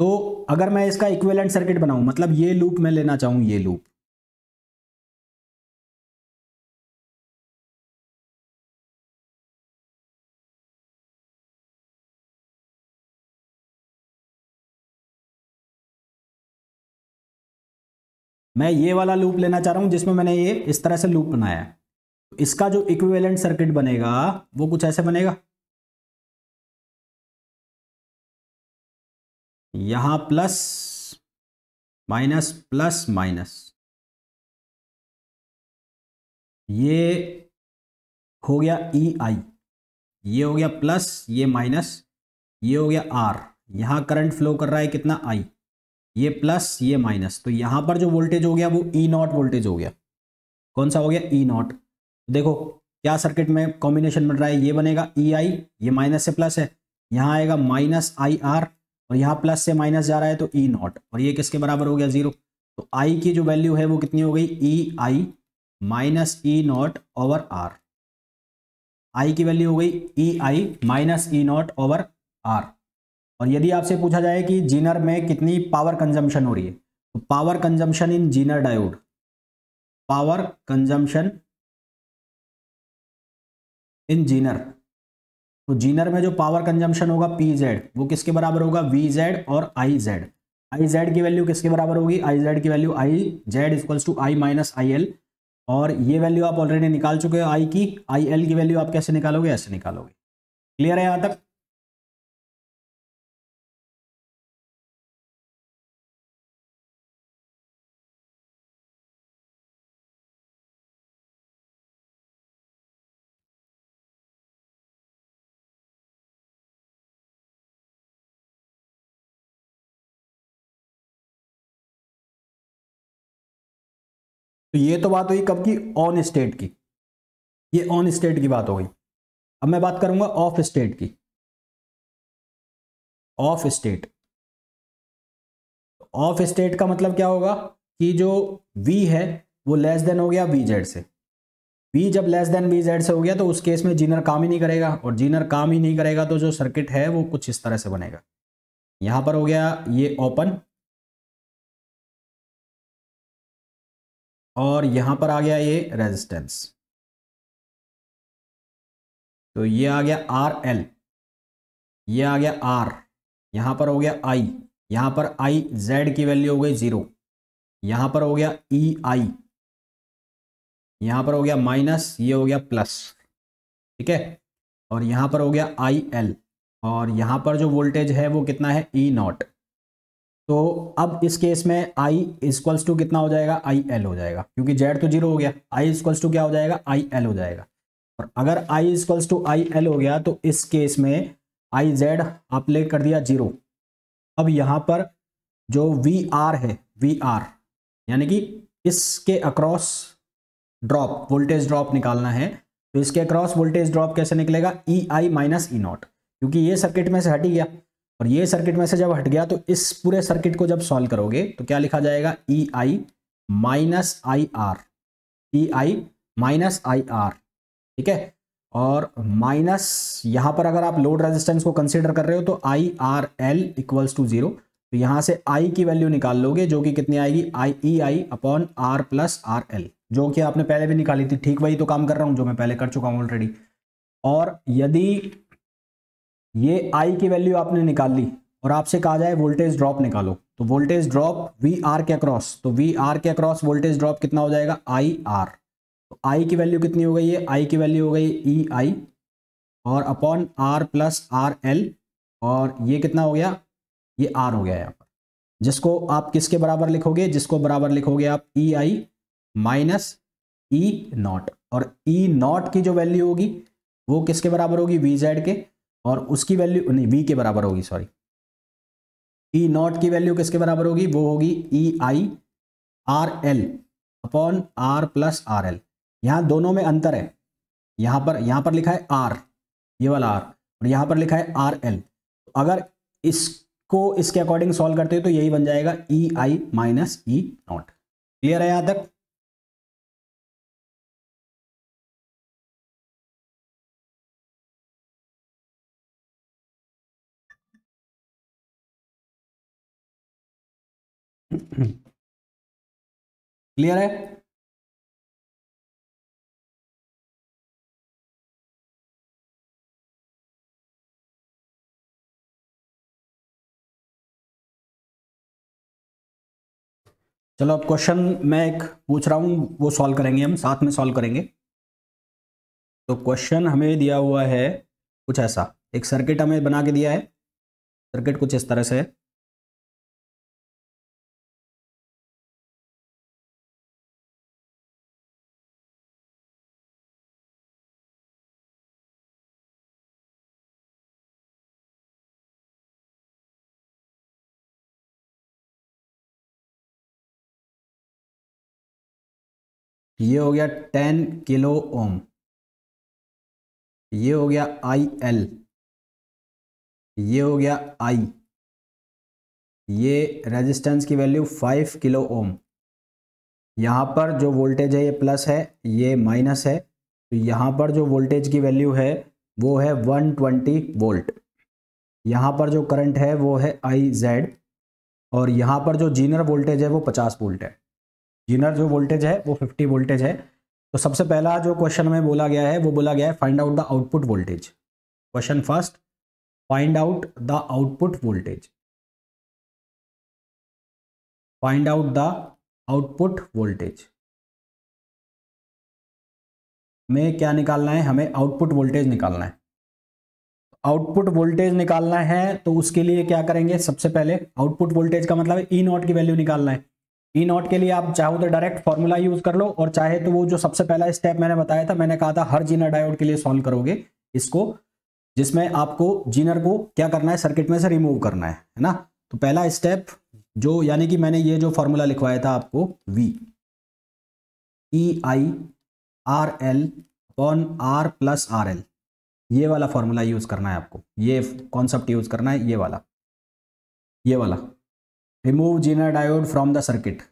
तो अगर मैं इसका इक्विवेलेंट सर्किट बनाऊँ मतलब ये लूप मैं लेना चाहूँ, ये लूप मैं ये वाला लूप लेना चाह रहा हूँ, जिसमें मैंने ये इस तरह से लूप बनाया है। इसका जो इक्विवेलेंट सर्किट बनेगा, वो कुछ ऐसे बनेगा। यहाँ प्लस माइनस प्लस माइनस ये हो गया ई e आई ये हो गया प्लस ये माइनस ये हो गया आर यहाँ करंट फ्लो कर रहा है कितना? आई ये प्लस ये माइनस तो यहाँ पर जो वोल्टेज हो गया, वो ई नॉट वोल्टेज हो गया। कौन सा हो गया? ई नॉट देखो, क्या सर्किट में कॉम्बिनेशन बन रहा है? ये बनेगा ई e आई ये माइनस से प्लस है। यहाँ आएगा माइनस आई आर और यहाँ प्लस से माइनस जा रहा है तो ई e नॉट और ये किसके बराबर हो गया? ज़ीरो तो आई की जो वैल्यू है वो कितनी हो गई? E I minus E naught over R I की वैल्यू हो गई E I minus E naught over R और यदि आपसे पूछा जाए कि जीनर में कितनी पावर कंजम्पशन हो रही है तो power consumption in Zener diode power consumption in Zener. तो जीनर में जो पावर कंजम्पशन होगा पी जेड वो किसके बराबर होगा? वी जेड और आई जेड आई जेड की वैल्यू किसके बराबर होगी? आई जेड की value I Z equals to I minus I L और ये वैल्यू आप ऑलरेडी निकाल चुके हो आई की। आई एल की वैल्यू आप कैसे निकालोगे? ऐसे निकालोगे। क्लियर है यहाँ तक? तो ये तो बात हुई कब की? ऑन स्टेट की। ये ऑन स्टेट की बात हो गई। अब मैं बात करूँगा ऑफ़ स्टेट की। ऑफ़ स्टेट ऑफ़ स्टेट का मतलब क्या होगा? कि जो V है, वो लेस देन हो गया वी जेड से। V जब लेस देन वी जेड से हो गया तो उस केस में जीनर काम ही नहीं करेगा। और जीनर काम ही नहीं करेगा तो जो सर्किट है, वो कुछ इस तरह से बनेगा। यहाँ पर हो गया ये ओपन और यहाँ पर आ गया ये रेजिस्टेंस तो ये आ गया आर एल ये आ गया आर यहाँ पर हो गया आई यहाँ पर आई जेड की वैल्यू हो गई ज़ीरो यहाँ पर हो गया ई आई यहाँ पर हो गया माइनस ये हो गया प्लस ठीक है? और यहाँ पर हो गया आई एल और यहाँ पर जो वोल्टेज है वो कितना है? ई नॉट तो अब इस केस में आई इक्वल्स टू कितना हो जाएगा? आई एल हो जाएगा। क्योंकि जेड तो ज़ीरो हो गया। आई इक्वल्स टू क्या हो जाएगा? आई एल हो जाएगा। और अगर I equals to I L हो गया तो इस केस में आई जेड आपने कर दिया ज़ीरो अब यहाँ पर जो वी आर है वी आर यानी कि इसके अक्रॉस ड्रॉप वोल्टेज ड्रॉप निकालना है तो इसके अक्रॉस वोल्टेज ड्रॉप कैसे निकलेगा? E I minus E not क्योंकि ये सर्किट में से हट ही गया। और ये सर्किट में से जब हट गया तो इस पूरे सर्किट को जब सॉल्व करोगे तो क्या लिखा जाएगा? E I minus I R E I minus I R ठीक है? और माइनस यहाँ पर अगर आप लोड रेजिस्टेंस को कंसीडर कर रहे हो तो I R L equals to zero तो यहाँ से आई की वैल्यू निकाल लोगे, जो कि कितनी आएगी? I E I upon R plus R L जो कि आपने पहले भी निकाली थी, ठीक वही तो काम कर रहा हूँ, जो मैं पहले कर चुका हूँ ऑलरेडी और यदि ये आई की वैल्यू आपने निकाल ली और आपसे कहा जाए वोल्टेज ड्रॉप निकालो। तो वोल्टेज ड्रॉप वी आर के अक्रॉस तो वी आर के अक्रॉस वोल्टेज ड्रॉप कितना हो जाएगा? आई आर तो आई की वैल्यू कितनी हो गई है? आई की वैल्यू हो गई ई e आई और upon R plus R L और ये कितना हो गया? ये आर हो गया यहाँ पर। जिसको आप किसके बराबर लिखोगे? जिसको बराबर लिखोगे आप E I minus E not और ई e नॉट की जो वैल्यू होगी, वो किसके बराबर होगी? वी जेड के। और उसकी वैल्यू नहीं वी के बराबर होगी सॉरी ई नॉट की वैल्यू किसके बराबर होगी? वो होगी E I R L upon R plus R L यहाँ दोनों में अंतर है। यहाँ पर यहाँ पर लिखा है आर ये वाला आर और यहाँ पर लिखा है आर एल तो अगर इसको इसके अकॉर्डिंग सॉल्व करते हो तो यही बन जाएगा E I minus E naught clear है यहाँ तक? क्लियर है? चलो अब क्वेश्चन मैं एक पूछ रहा हूँ, वो सॉल्व करेंगे हम, साथ में सॉल्व करेंगे। तो क्वेश्चन हमें दिया हुआ है कुछ ऐसा, एक सर्किट हमें बना के दिया है। सर्किट कुछ इस तरह से है। ये हो गया टेन किलो ओम। ये हो गया आई एल। ये हो गया आई। ये रेजिस्टेंस की वैल्यू फाइव किलो ओम। यहाँ पर जो वोल्टेज है, ये प्लस है, ये माइनस है। तो यहाँ पर जो वोल्टेज की वैल्यू है, वो है वन ट्वेंटी वोल्ट यहाँ पर जो करंट है, वो है आई जेड और यहाँ पर जो जीनर वोल्टेज है, वो पचास वोल्ट है। जीनर जो वोल्टेज है, वो 50 वोल्टेज है। तो सबसे पहला जो क्वेश्चन में बोला गया है, वो बोला गया है find out the output voltage question first find out the output voltage find out the output voltage में क्या निकालना है? हमें आउटपुट वोल्टेज निकालना है। आउटपुट वोल्टेज निकालना है तो उसके लिए क्या करेंगे? सबसे पहले आउटपुट वोल्टेज का मतलब ई नॉट की वैल्यू निकालना है। ई नॉट के लिए आप चाहो तो डायरेक्ट फॉर्मूला यूज़ कर लो और चाहे तो वो जो सबसे पहला स्टेप मैंने बताया था, मैंने कहा था हर जीनर डायोड के लिए सॉल्व करोगे। इसको, जिसमें आपको जीनर को क्या करना है सर्किट में से रिमूव करना है है ना? तो पहला स्टेप जो, यानी कि मैंने ये जो फॉर्मूला लिखवाया था आपको V E I R L upon R plus R L ये वाला फॉर्मूला यूज़ करना है आपको। ये कॉन्सेप्ट यूज़ करना है, ये वाला। ये वाला। Remove Zener diode from the circuit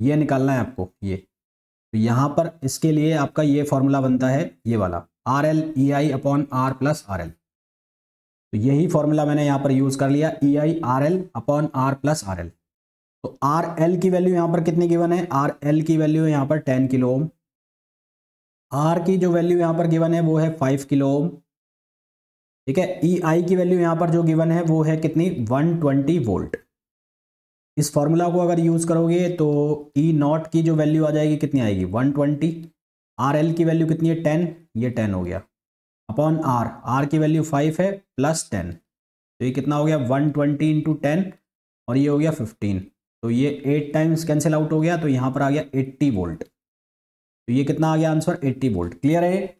ये निकालना है आपको, ये। तो यहाँ पर इसके लिए आपका ये फॉर्मूला बनता है, ये वाला। R L E I upon R plus R L तो यही फॉर्मूला मैंने यहाँ पर यूज़ कर लिया E I R L upon R plus R L तो आर एल की वैल्यू यहाँ पर कितनी गिवन है? आर एल की वैल्यू यहाँ पर टेन किलो ओम। आर की जो वैल्यू यहाँ पर गिवन है, वो है फाइव किलो ओम। ठीक है? ई आई की वैल्यू यहाँ पर जो गिवन है, वो है कितनी? वन ट्वेंटी वोल्ट इस फॉर्मूला को अगर यूज़ करोगे तो ई e नॉट की जो वैल्यू आ जाएगी कितनी आएगी? One twenty. आर एल की वैल्यू कितनी है? टेन। ये टेन हो गया। अपॉन आर आर की वैल्यू फाइव है प्लस टेन। तो ये कितना हो गया? वन ट्वेंटी इंटू टेन और ये हो गया फिफ्टीन। तो ये एट टाइम्स कैंसिल आउट हो गया तो यहाँ पर आ गया एट्टी वोल्ट। तो ये कितना आ गया आंसर? Eighty volt. क्लियर है?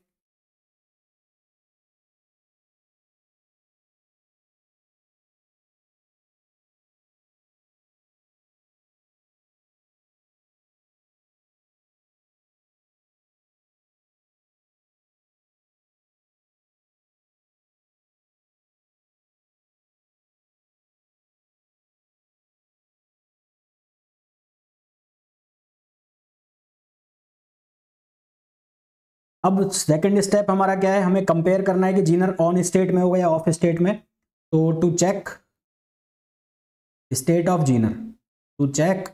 अब सेकंड स्टेप हमारा क्या है? हमें कंपेयर करना है कि जीनर ऑन स्टेट में होगा या ऑफ़ स्टेट में। तो to check state of Zener to check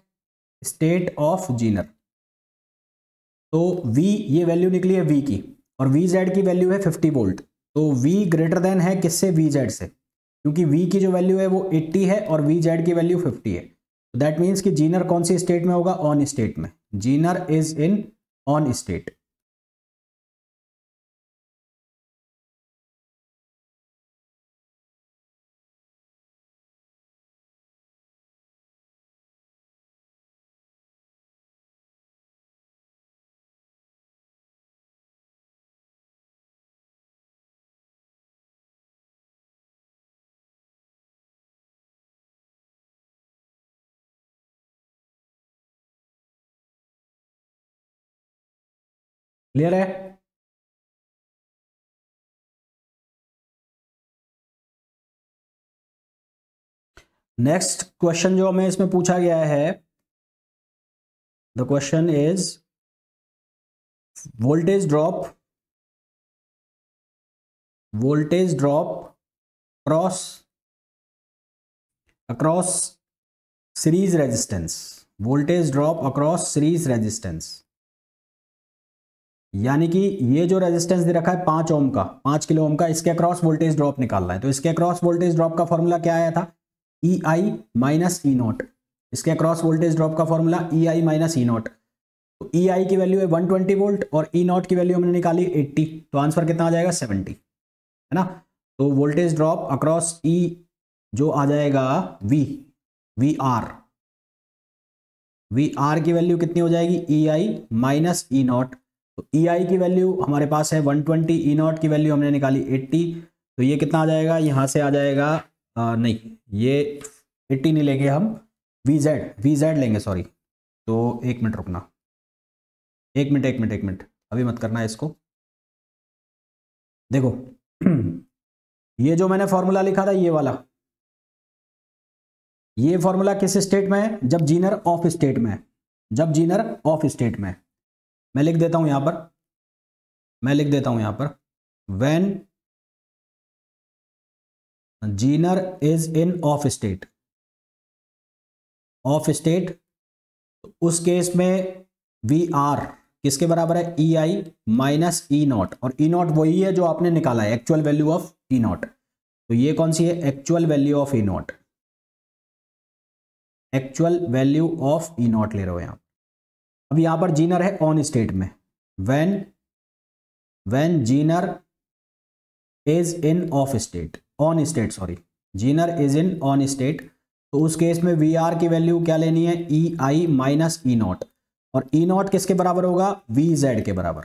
state of Zener तो V, ये वैल्यू निकली है वी की, और वी जेड की वैल्यू है 50 वोल्ट तो V ग्रेटर देन है किससे? वी जेड से। क्योंकि V की जो वैल्यू है वो 80 है, और वी जेड की वैल्यू 50 है। दैट मीन्स कि जीनर कौन सी स्टेट में होगा? ऑन स्टेट में। Zener is in on state clear है नेक्स्ट क्वेश्चन जो हमें इसमें पूछा गया है the question is voltage drop voltage drop cross across series resistance voltage drop across series resistance यानी कि ये जो रेजिस्टेंस दे रखा है पाँच ओम का, पाँच किलो ओम का, इसके अक्रॉस वोल्टेज ड्रॉप निकालना है। तो इसके अक्रॉस वोल्टेज ड्रॉप का फॉर्मूला क्या आया था? E I minus E not इसके अक्रॉस वोल्टेज ड्रॉप का formula E I minus E not तो ई आई की वैल्यू है वन ट्वेंटी वोल्ट और ई नॉट की वैल्यू हमने निकाली एट्टी तो आंसर कितना आ जाएगा? सेवेंटी है ना? तो वोल्टेज ड्रॉप अक्रॉस ई जो आ जाएगा V V R V R की वैल्यू कितनी हो जाएगी? E I minus E not तो ई e आई की वैल्यू हमारे पास है 120 ट्वेंटी ई नॉट की वैल्यू हमने निकाली 80 तो ये कितना आ जाएगा? यहाँ से आ जाएगा आ, नहीं ये 80 नहीं लेंगे हम वी जेड वी जेड लेंगे सॉरी तो एक मिनट रुकना। एक मिनट एक मिनट एक मिनट। अभी मत करना इसको। देखो [clears throat] ये जो मैंने फॉर्मूला लिखा था ये वाला ये फॉर्मूला किस स्टेट में है? जब जीनर ऑफ़ स्टेट में है। जब जीनर ऑफ़ स्टेट में मैं लिख देता हूँ यहाँ पर, मैं लिख देता हूँ यहाँ पर when Zener is in off state off state उस केस में वी आर किसके बराबर है? E I minus E not और ई नॉट वही है जो आपने निकाला है actual value of E not तो ये कौन सी है? Actual value of E not actual value of E not ले रहे हो यहाँ अब यहाँ पर जीनर है ऑन स्टेट में। When when Zener is in off state on state sorry Zener is in on state तो उस केस में वी आर की वैल्यू क्या लेनी है? E I minus E not और ई e नॉट किसके बराबर होगा? वी जेड के बराबर।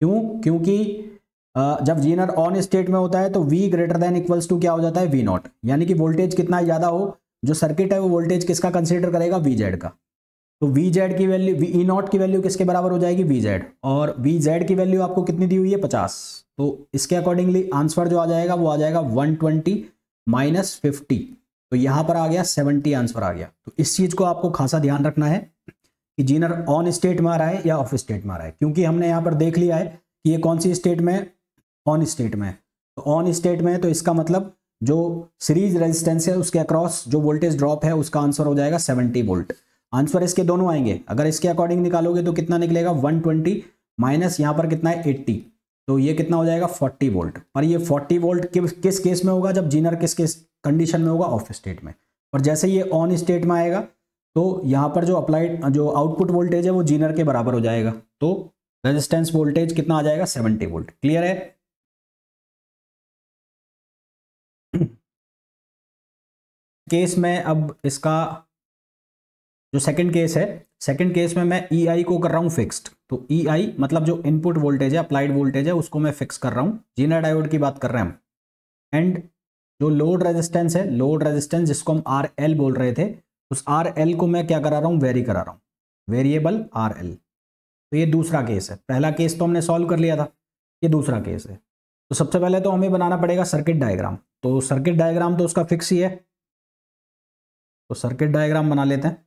क्यों? क्योंकि जब जीनर ऑन स्टेट में होता है तो V greater than equals to क्या हो जाता है? वी नॉट यानी कि वोल्टेज कितना ज़्यादा हो, जो सर्किट है, वो वोल्टेज किसका कंसिडर करेगा? वी जेड का। तो वी जेड की वैल्यू वी ई नॉट की वैल्यू किसके बराबर हो जाएगी? वी जेड और वी जेड की वैल्यू आपको कितनी दी हुई है? पचास. तो इसके अकॉर्डिंगली आंसर जो आ जाएगा, वो आ जाएगा वन ट्वेंटी माइनस फिफ्टी तो यहाँ पर आ गया सेवेंटी आंसर आ गया. तो इस चीज़ को आपको खासा ध्यान रखना है कि जीनर ऑन स्टेट में आ रहा है या ऑफ़ स्टेट में आ रहा है. क्योंकि हमने यहाँ पर देख लिया है कि ये कौन सी स्टेट में? ऑन स्टेट में. तो ऑन स्टेट में तो इसका मतलब जो सीरीज़ रेजिस्टेंस है, उसके अक्रॉस जो वोल्टेज ड्रॉप है, उसका आंसर हो जाएगा सेवेंटी वोल्ट आंसर इसके दोनों आएँगे। अगर इसके अकॉर्डिंग निकालोगे तो कितना निकलेगा? 120 ट्वेंटी माइनस यहाँ पर कितना है? 80 तो ये कितना हो जाएगा? 40 वोल्ट। पर ये 40 वोल्ट किस किस केस में होगा? जब जीनर किस किस कंडीशन में होगा? ऑफ़ स्टेट में। और जैसे ये ऑन स्टेट में आएगा तो यहाँ पर जो अप्लाइड, जो आउटपुट वोल्टेज है, वो जीनर के बराबर हो जाएगा। तो रेजिस्टेंस वोल्टेज कितना आ जाएगा? Seventy volt. क्लियर है? [clears throat] केस में अब इसका जो सेकंड केस है सेकंड केस में मैं ई e आई को कर रहा हूँ फिक्स्ड तो ई e आई मतलब जो इनपुट वोल्टेज है अप्लाइड वोल्टेज है, उसको मैं फिक्स कर रहा हूँ। जीना डायोड की बात कर रहे हैं हम। एंड जो लोड रेजिस्टेंस है लोड रेजिस्टेंस जिसको हम आर एल बोल रहे थे, उस आर एल को मैं क्या करा रहा हूँ? वेरी करा रहा हूँ। वेरिएबल आर एल तो ये दूसरा केस है। पहला केस तो हमने सॉल्व कर लिया था। ये दूसरा केस है। तो सबसे पहले तो हमें बनाना पड़ेगा सर्किट डायग्राम तो सर्किट डायग्राम तो उसका फिक्स ही है। तो सर्किट डायग्राम बना लेते हैं।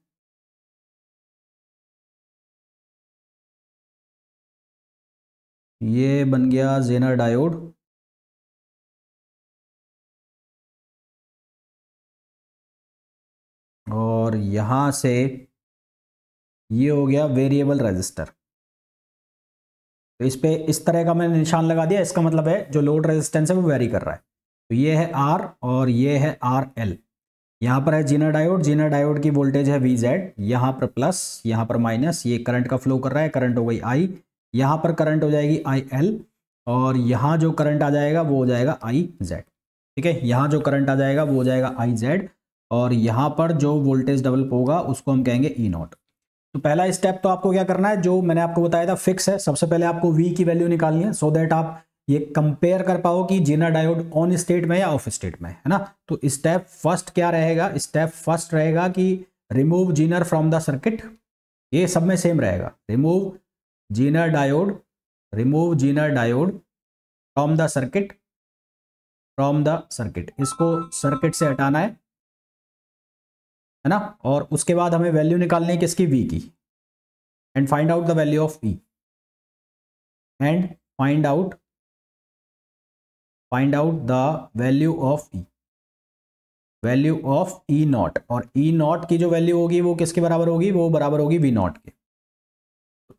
ये बन गया जेनर डायोड और यहाँ से ये हो गया वेरिएबल रजिस्टर तो इस पे इस तरह का मैंने निशान लगा दिया, इसका मतलब है जो लोड रेजिस्टेंस है वो वेरी कर रहा है। तो ये है आर और ये है आर एल यहाँ पर है जीना डायोड जीना डायोड की वोल्टेज है वी जेड यहाँ पर प्लस यहाँ पर माइनस ये करंट का फ्लो कर रहा है करंट हो गई आई यहाँ पर करंट हो जाएगी आई एल और यहाँ जो करंट आ जाएगा वो हो जाएगा आई जेड ठीक है? यहाँ जो करंट आ जाएगा वो हो जाएगा आई जेड और यहाँ पर जो वोल्टेज डेवलप होगा उसको हम कहेंगे ई e नॉट तो पहला स्टेप तो आपको क्या करना है? जो मैंने आपको बताया था फिक्स है। सबसे पहले आपको वी की वैल्यू निकालनी है सो दैट आप ये कंपेयर कर पाओ कि जीना डायोड ऑन स्टेट में या ऑफ़ स्टेट में है ना? तो स्टेप फ़र्स्ट क्या रहेगा? स्टेप फ़र्स्ट रहेगा कि remove Zener from the circuit ये सब में सेम रहेगा। Remove Zener diode remove Zener diode from the circuit from the circuit इसको सर्किट से हटाना है है ना? और उसके बाद हमें वैल्यू निकालनी है किसकी? वी की. And find out the value of E and find out find out the value of E value of E not और ई e नॉट की जो वैल्यू होगी वो किसके बराबर होगी? वो बराबर होगी वी नॉट के.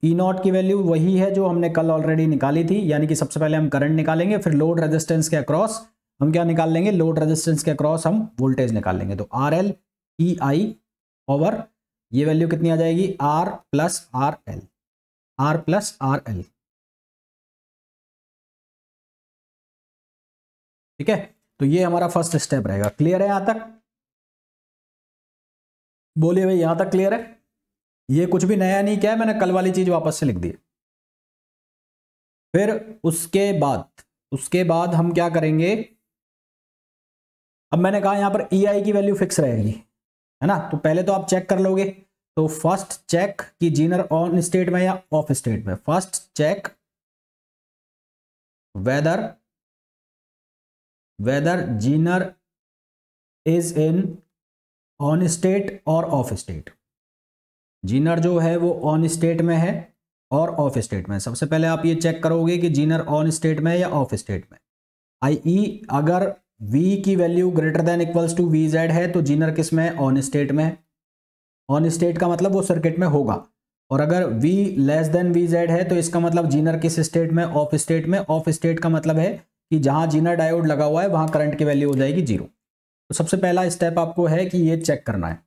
ई नॉट की वैल्यू वही है जो हमने कल ऑलरेडी निकाली थी, यानी कि सबसे पहले हम करंट निकालेंगे, फिर लोड रेजिस्टेंस के अक्रॉस हम क्या निकाल लेंगे? लोड रेजिस्टेंस के अक्रॉस हम वोल्टेज निकाल लेंगे। तो R L E I over ये वैल्यू कितनी आ जाएगी? R plus R L R plus R L ठीक है? तो ये हमारा फ़र्स्ट स्टेप रहेगा। क्लियर है यहाँ तक? बोलिए भाई, यहाँ तक क्लियर है? ये कुछ भी नया नहीं क्या है मैंने कल वाली चीज़ वापस से लिख दी। फिर उसके बाद उसके बाद हम क्या करेंगे? अब मैंने कहा यहाँ पर ई e आई की वैल्यू फिक्स रहेगी, है ना? तो पहले तो आप चेक कर लोगे तो फ़र्स्ट चेक कि जीनर ऑन स्टेट में या ऑफ़ स्टेट में? First check whether whether Zener is in on state और ऑफ़ स्टेट जीनर जो है वो ऑन स्टेट में है और ऑफ़ स्टेट में सबसे पहले आप ये चेक करोगे कि जीनर ऑन स्टेट में है या ऑफ़ स्टेट में आई ई अगर v की value greater than equals to V Z है तो जीनर किसमें ऑन स्टेट में ऑन स्टेट का मतलब वो सर्किट में होगा। और अगर v less than V Z है तो इसका मतलब जीनर किस स्टेट में? ऑफ़ स्टेट में। ऑफ़ स्टेट का मतलब है कि जहाँ जीनर डायोड लगा हुआ है, वहाँ करंट की वैल्यू हो जाएगी ज़ीरो तो सबसे पहला स्टेप आपको है कि ये चेक करना है।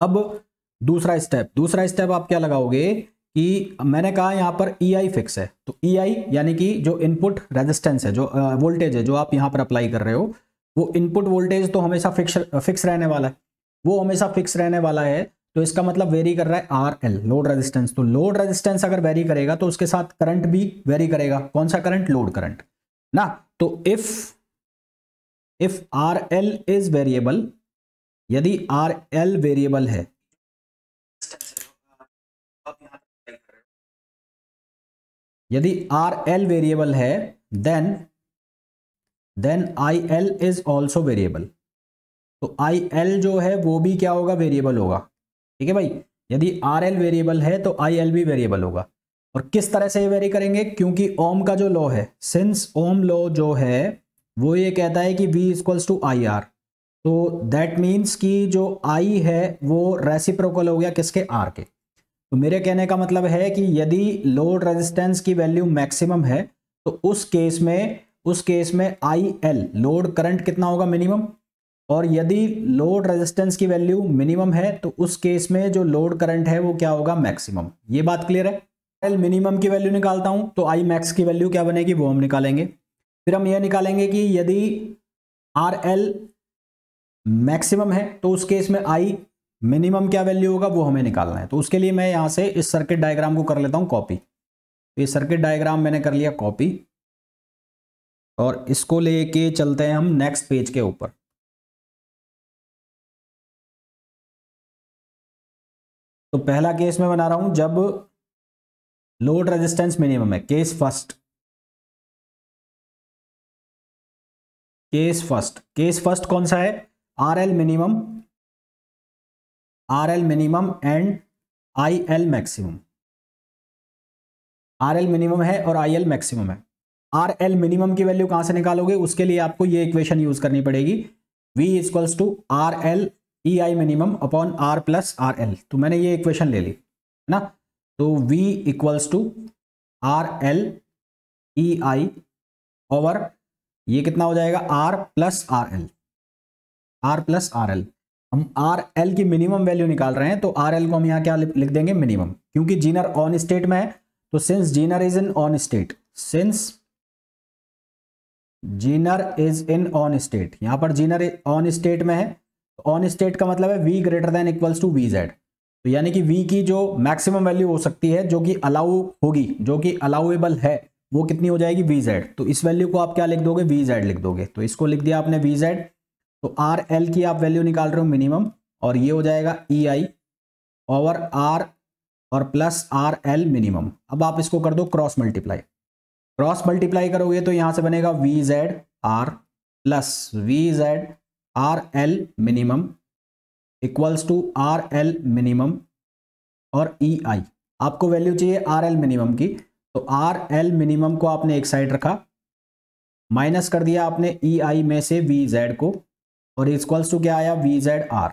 अब दूसरा स्टेप दूसरा स्टेप आप क्या लगाओगे कि मैंने कहा यहाँ पर ई आई फिक्स है। तो ई आई यानी कि जो इनपुट रेजिस्टेंस है, जो वोल्टेज है, जो आप यहाँ पर अप्लाई कर रहे हो, वो इनपुट वोल्टेज तो हमेशा फिक्स फिक्स रहने वाला है। वो हमेशा फिक्स रहने वाला है तो इसका मतलब वेरी कर रहा है आर एल लोड रेजिस्टेंस तो लोड रेजिस्टेंस अगर वेरी करेगा तो उसके साथ करंट भी वेरी करेगा। कौन सा करंट लोड करंट ना? तो if if R L is variable यदि आर एल वेरिएबल है यदि आर एल वेरिएबल है then then I L is also variable तो आई एल जो है, वो भी क्या होगा? वेरिएबल होगा। ठीक है भाई? यदि आर एल वेरिएबल है तो आई एल भी वेरिएबल होगा। और किस तरह से ये वेरी करेंगे? क्योंकि ओम का जो लॉ है सिंस ओम लॉ जो है, वो ये कहता है कि V equals to I R तो दैट मीन्स कि जो आई है, वो रेसिप्रोकल हो गया किसके? आर के। तो मेरे कहने का मतलब है कि यदि लोड रेजिस्टेंस की वैल्यू मैक्सिमम है तो उस केस में, उस केस में आई एल लोड करंट कितना होगा मिनिमम और यदि लोड रेजिस्टेंस की वैल्यू मिनिमम है तो उस केस में जो लोड करंट है, वो क्या होगा मैक्सिमम ये बात क्लियर है? एल मिनिमम की वैल्यू निकालता हूँ तो आई मैक्स की वैल्यू क्या बनेगी? वो हम निकालेंगे। फिर हम ये निकालेंगे कि यदि आर एल मैक्सिमम है तो उस केस में आई मिनिमम क्या वैल्यू होगा वो हमें निकालना है। तो उसके लिए मैं यहाँ से इस सर्किट डायग्राम को कर लेता हूँ कॉपी ये सर्किट डायग्राम मैंने कर लिया कॉपी और इसको लेके चलते हैं हम नेक्स्ट पेज के ऊपर। तो पहला केस मैं बना रहा हूँ जब लोड रेजिस्टेंस मिनिमम है। Case first case first case first कौन सा है? R L minimum R L minimum and I L maximum R L minimum है और आई एल मैक्सिमम है। आर एल मिनिमम की वैल्यू कहाँ से निकालोगे? उसके लिए आपको ये इक्वेशन यूज़ करनी पड़ेगी। V equals to R L E I minimum upon R plus R L तो मैंने ये इक्वेशन ले ली, है ना? तो v equals to R L E I over ये कितना हो जाएगा? R plus R L R plus R L हम आर एल की मिनिमम वैल्यू निकाल रहे हैं तो आर एल को हम यहाँ क्या लिख देंगे मिनिमम क्योंकि जीनर ऑन स्टेट में है तो since Zener is in on state since Zener is in on state यहाँ पर जीनर ऑन स्टेट में है ऑन स्टेट का मतलब है V greater than equals to V Z तो यानी कि वी की जो मैक्सिमम वैल्यू हो सकती है, जो कि अलाउ होगी, जो कि अलाउएबल है, वो कितनी हो जाएगी वी जेड तो इस वैल्यू को आप क्या लिख दोगे? वी जेड लिख दोगे। तो इसको लिख दिया आपने वी जेड तो आर एल की आप वैल्यू निकाल रहे हो मिनिमम और ये हो जाएगा ई आई ओवर आर और प्लस आर एल मिनिमम अब आप इसको कर दो क्रॉस मल्टीप्लाई क्रॉस मल्टीप्लाई करोगे तो यहाँ से बनेगा V Z R plus V Z R L minimum equals to R L minimum और ई e आई आपको वैल्यू चाहिए आर एल मिनिमम की. तो आर एल मिनिमम को आपने एक साइड रखा. माइनस कर दिया आपने ई e आई में से वी जेड को. और इक्वल्स टू क्या आया? वी जेड आर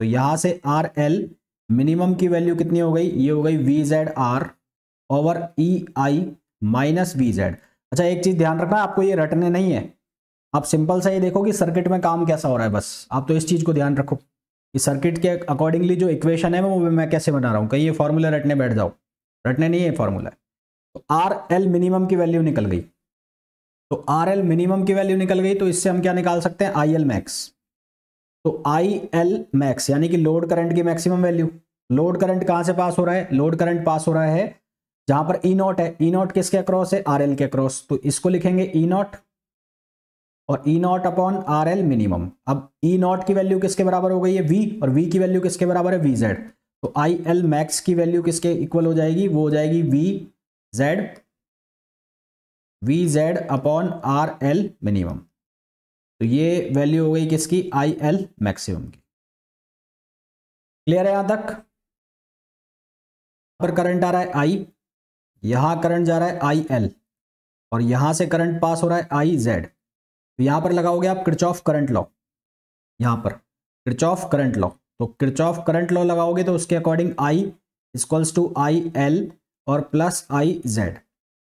तो यहाँ से आर एल मिनिमम की वैल्यू कितनी हो गई? ये हो गई V Z R over E I minus V Z अच्छा एक चीज़ ध्यान रखना, आपको ये रटने नहीं है। आप सिंपल सा ये देखो कि सर्किट में काम कैसा हो रहा है बस। आप तो इस चीज़ को ध्यान रखो कि सर्किट के अकॉर्डिंगली जो इक्वेशन है वो मैं कैसे बना रहा हूँ? कहीं ये फॉर्मूला रटने बैठ जाओ। रटने नहीं है फॉर्मूला तो आर एल मिनिमम की वैल्यू निकल गई। तो आर एल मिनिमम की वैल्यू निकल गई तो इससे हम क्या निकाल सकते हैं? आई एल मैक्स तो आई एल मैक्स यानी कि लोड करंट की मैक्सिमम वैल्यू लोड करंट कहाँ से पास हो रहा है? लोड करंट पास हो रहा है जहाँ पर ई e नॉट है। ई e नॉट किसके अक्रॉस है? आर एल के अक्रॉस तो इसको लिखेंगे ई नॉट और E not upon R L minimum अब ई e नॉट की वैल्यू किसके बराबर हो गई है? वी और वी की वैल्यू किसके बराबर है? वी जेड तो आई एल मैक्स की वैल्यू किसके इक्वल हो जाएगी? वो हो जाएगी V Z V Z upon R L minimum तो ये वैल्यू हो गई किसकी? आई एल मैक्सिमम की। क्लियर है यहाँ तक? पर करंट आ रहा है आई यहाँ करंट जा रहा है आई एल और यहाँ से करंट पास हो रहा है आई जेड तो यहाँ पर लगाओगे आप क्रिचॉफ करंट लॉ यहाँ पर क्रिचॉफ करंट लॉ तो क्रिचॉफ करंट लॉ लगाओगे तो उसके according I equals to I L और प्लस आई जेड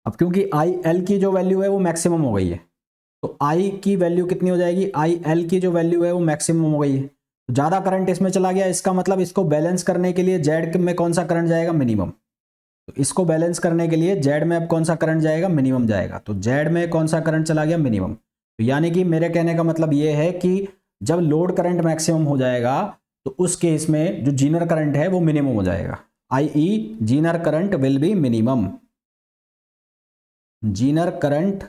अब क्योंकि आई एल की जो वैल्यू है वो मैक्सिमम हो गई है। तो आई की वैल्यू कितनी हो जाएगी? आई एल की जो वैल्यू है वो मैक्सिमम हो गई है। ज़्यादा करंट इसमें चला गया, इसका मतलब इसको बैलेंस करने के लिए जेड में कौन सा करंट जाएगा? मिनिमम तो इसको बैलेंस करने के लिए जेड में अब कौन सा करंट जाएगा? मिनिमम जाएगा। तो जेड में कौन सा करंट चला गया? मिनिमम तो यानी कि मेरे कहने का मतलब ये है कि जब लोड करंट मैक्सिमम हो जाएगा तो उस केस में जो जीनर करंट है वो मिनिमम हो जाएगा। I E Zener current will be minimum Zener current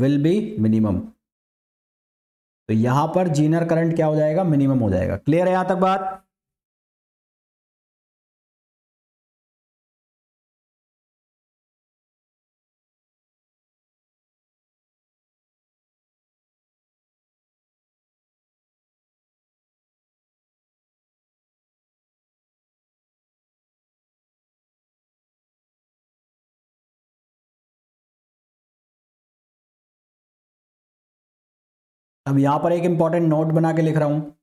will be minimum तो यहाँ पर जीनर करंट क्या हो जाएगा? मिनिमम हो जाएगा. क्लियर है यहाँ तक बात? अब यहाँ पर एक इंपॉर्टेंट नोट बना के लिख रहा हूँ।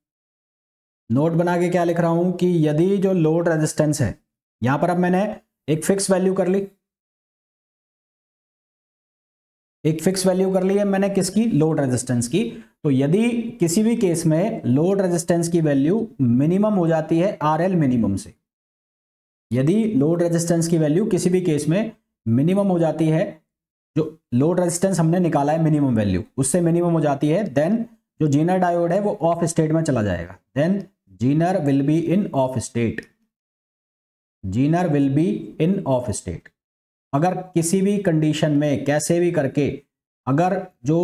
नोट बना के क्या लिख रहा हूँ कि यदि जो लोड रेजिस्टेंस है, यहाँ पर अब मैंने एक फिक्स वैल्यू कर ली। एक फिक्स वैल्यू कर ली है मैंने किसकी? लोड रेजिस्टेंस की। तो यदि किसी भी केस में लोड रेजिस्टेंस की वैल्यू मिनिमम हो जाती है आर एल मिनिमम से। यदि लोड रेजिस्टेंस की वैल्यू किसी भी केस में मिनिमम हो जाती है जो लोड रेजिस्टेंस हमने निकाला है मिनिमम वैल्यू उससे मिनिमम हो जाती है देन जो जीनर डायोड है वो ऑफ़ स्टेट में चला जाएगा। Then Zener will be in off state Zener will be in off state अगर किसी भी कंडीशन में, कैसे भी करके, अगर जो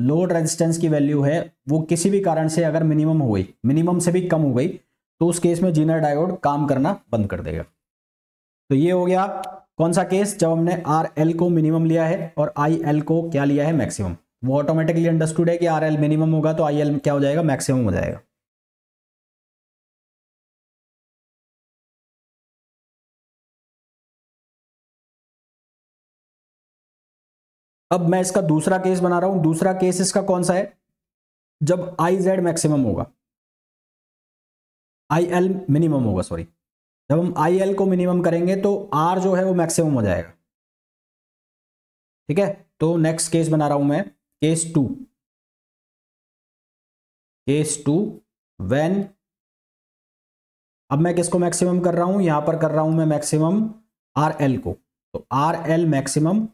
लोड रेजिस्टेंस की वैल्यू है, वो किसी भी कारण से अगर मिनिमम हो गई मिनिमम से भी कम हो गई तो उस केस में जीनर डायोड काम करना बंद कर देगा। तो ये हो गया कौन सा केस? जब हमने आर एल को मिनिमम लिया है और आई एल को क्या लिया है? मैक्सिमम वो ऑटोमेटिकली अंडरस्टूड है कि आर एल मिनिमम होगा तो आई एल क्या हो जाएगा? मैक्सिमम हो जाएगा। अब मैं इसका दूसरा केस बना रहा हूँ। दूसरा केस इसका कौन सा है? जब आई जेड मैक्सिमम होगा। आई एल मिनिमम होगा सॉरी जब हम आई एल को मिनिमम करेंगे तो आर जो है वो मैक्सिमम हो जाएगा। ठीक है? तो नेक्स्ट केस बना रहा हूँ मैं। Case two case two when अब मैं किसको मैक्सिमम कर रहा हूँ? यहाँ पर कर रहा हूँ मैं मैक्सिमम आर एल को। तो R L maximum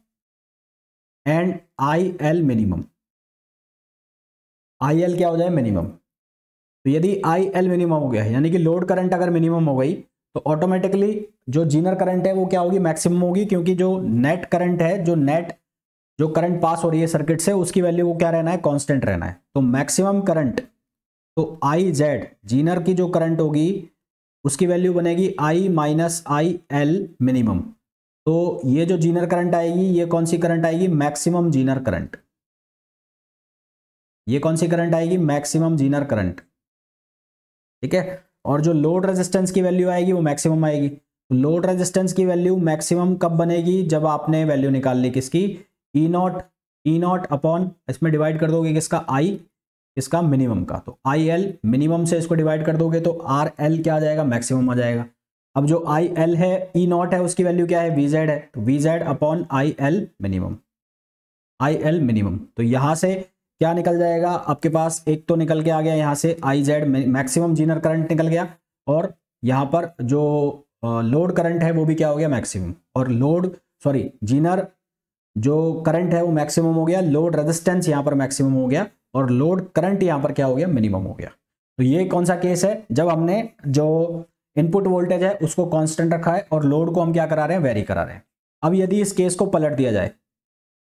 and I L minimum I L क्या हो जाए? मिनिमम तो यदि आई एल मिनिमम हो गया, यानी कि लोड करंट अगर मिनिमम हो गई तो ऑटोमेटिकली जो जीनर करंट है, वो क्या होगी? मैक्सिमम होगी, क्योंकि जो नेट करंट है, जो नेट जो करंट पास हो रही है सर्किट से, उसकी वैल्यू को क्या रहना है? कांस्टेंट रहना है। तो मैक्सिमम करंट तो आई जेड जीनर की जो करंट होगी, उसकी वैल्यू बनेगी I minus I L minimum तो ये जो जीनर करंट आएगी, ये कौन सी करंट आएगी? मैक्सिमम जीनर करंट ये कौन सी करंट आएगी? मैक्सिमम जीनर करंट ठीक है? और जो लोड रेजिस्टेंस की वैल्यू आएगी वो मैक्सिमम आएगी। तो लोड रेजिस्टेंस की वैल्यू मैक्सिमम कब बनेगी? जब आपने वैल्यू निकाल ली किसकी? E not E not upon इसमें डिवाइड कर दोगे किसका? आई इसका मिनिमम का। तो आई एल मिनिमम से इसको डिवाइड कर दोगे तो आर एल क्या आ जाएगा? मैक्सिमम आ जाएगा। अब जो आई एल है ई नॉट है, उसकी वैल्यू क्या है? वी जेड है। तो V Z upon I L minimum I L minimum तो यहाँ से क्या निकल जाएगा? आपके पास एक तो निकल के आ गया यहाँ से I Z maximum Zener current निकल गया। और यहाँ पर जो लोड करंट है वो भी क्या हो गया? मैक्सिमम और लोड सॉरी जीनर जो करंट है वो मैक्सिमम हो गया। लोड रेजिस्टेंस यहाँ पर मैक्सिमम हो गया। और लोड करंट यहाँ पर क्या हो गया? मिनिमम हो गया। तो ये कौन सा केस है? जब हमने जो इनपुट वोल्टेज है उसको कांस्टेंट रखा है और लोड को हम क्या करा रहे हैं? वेरी करा रहे हैं। अब यदि इस केस को पलट दिया जाए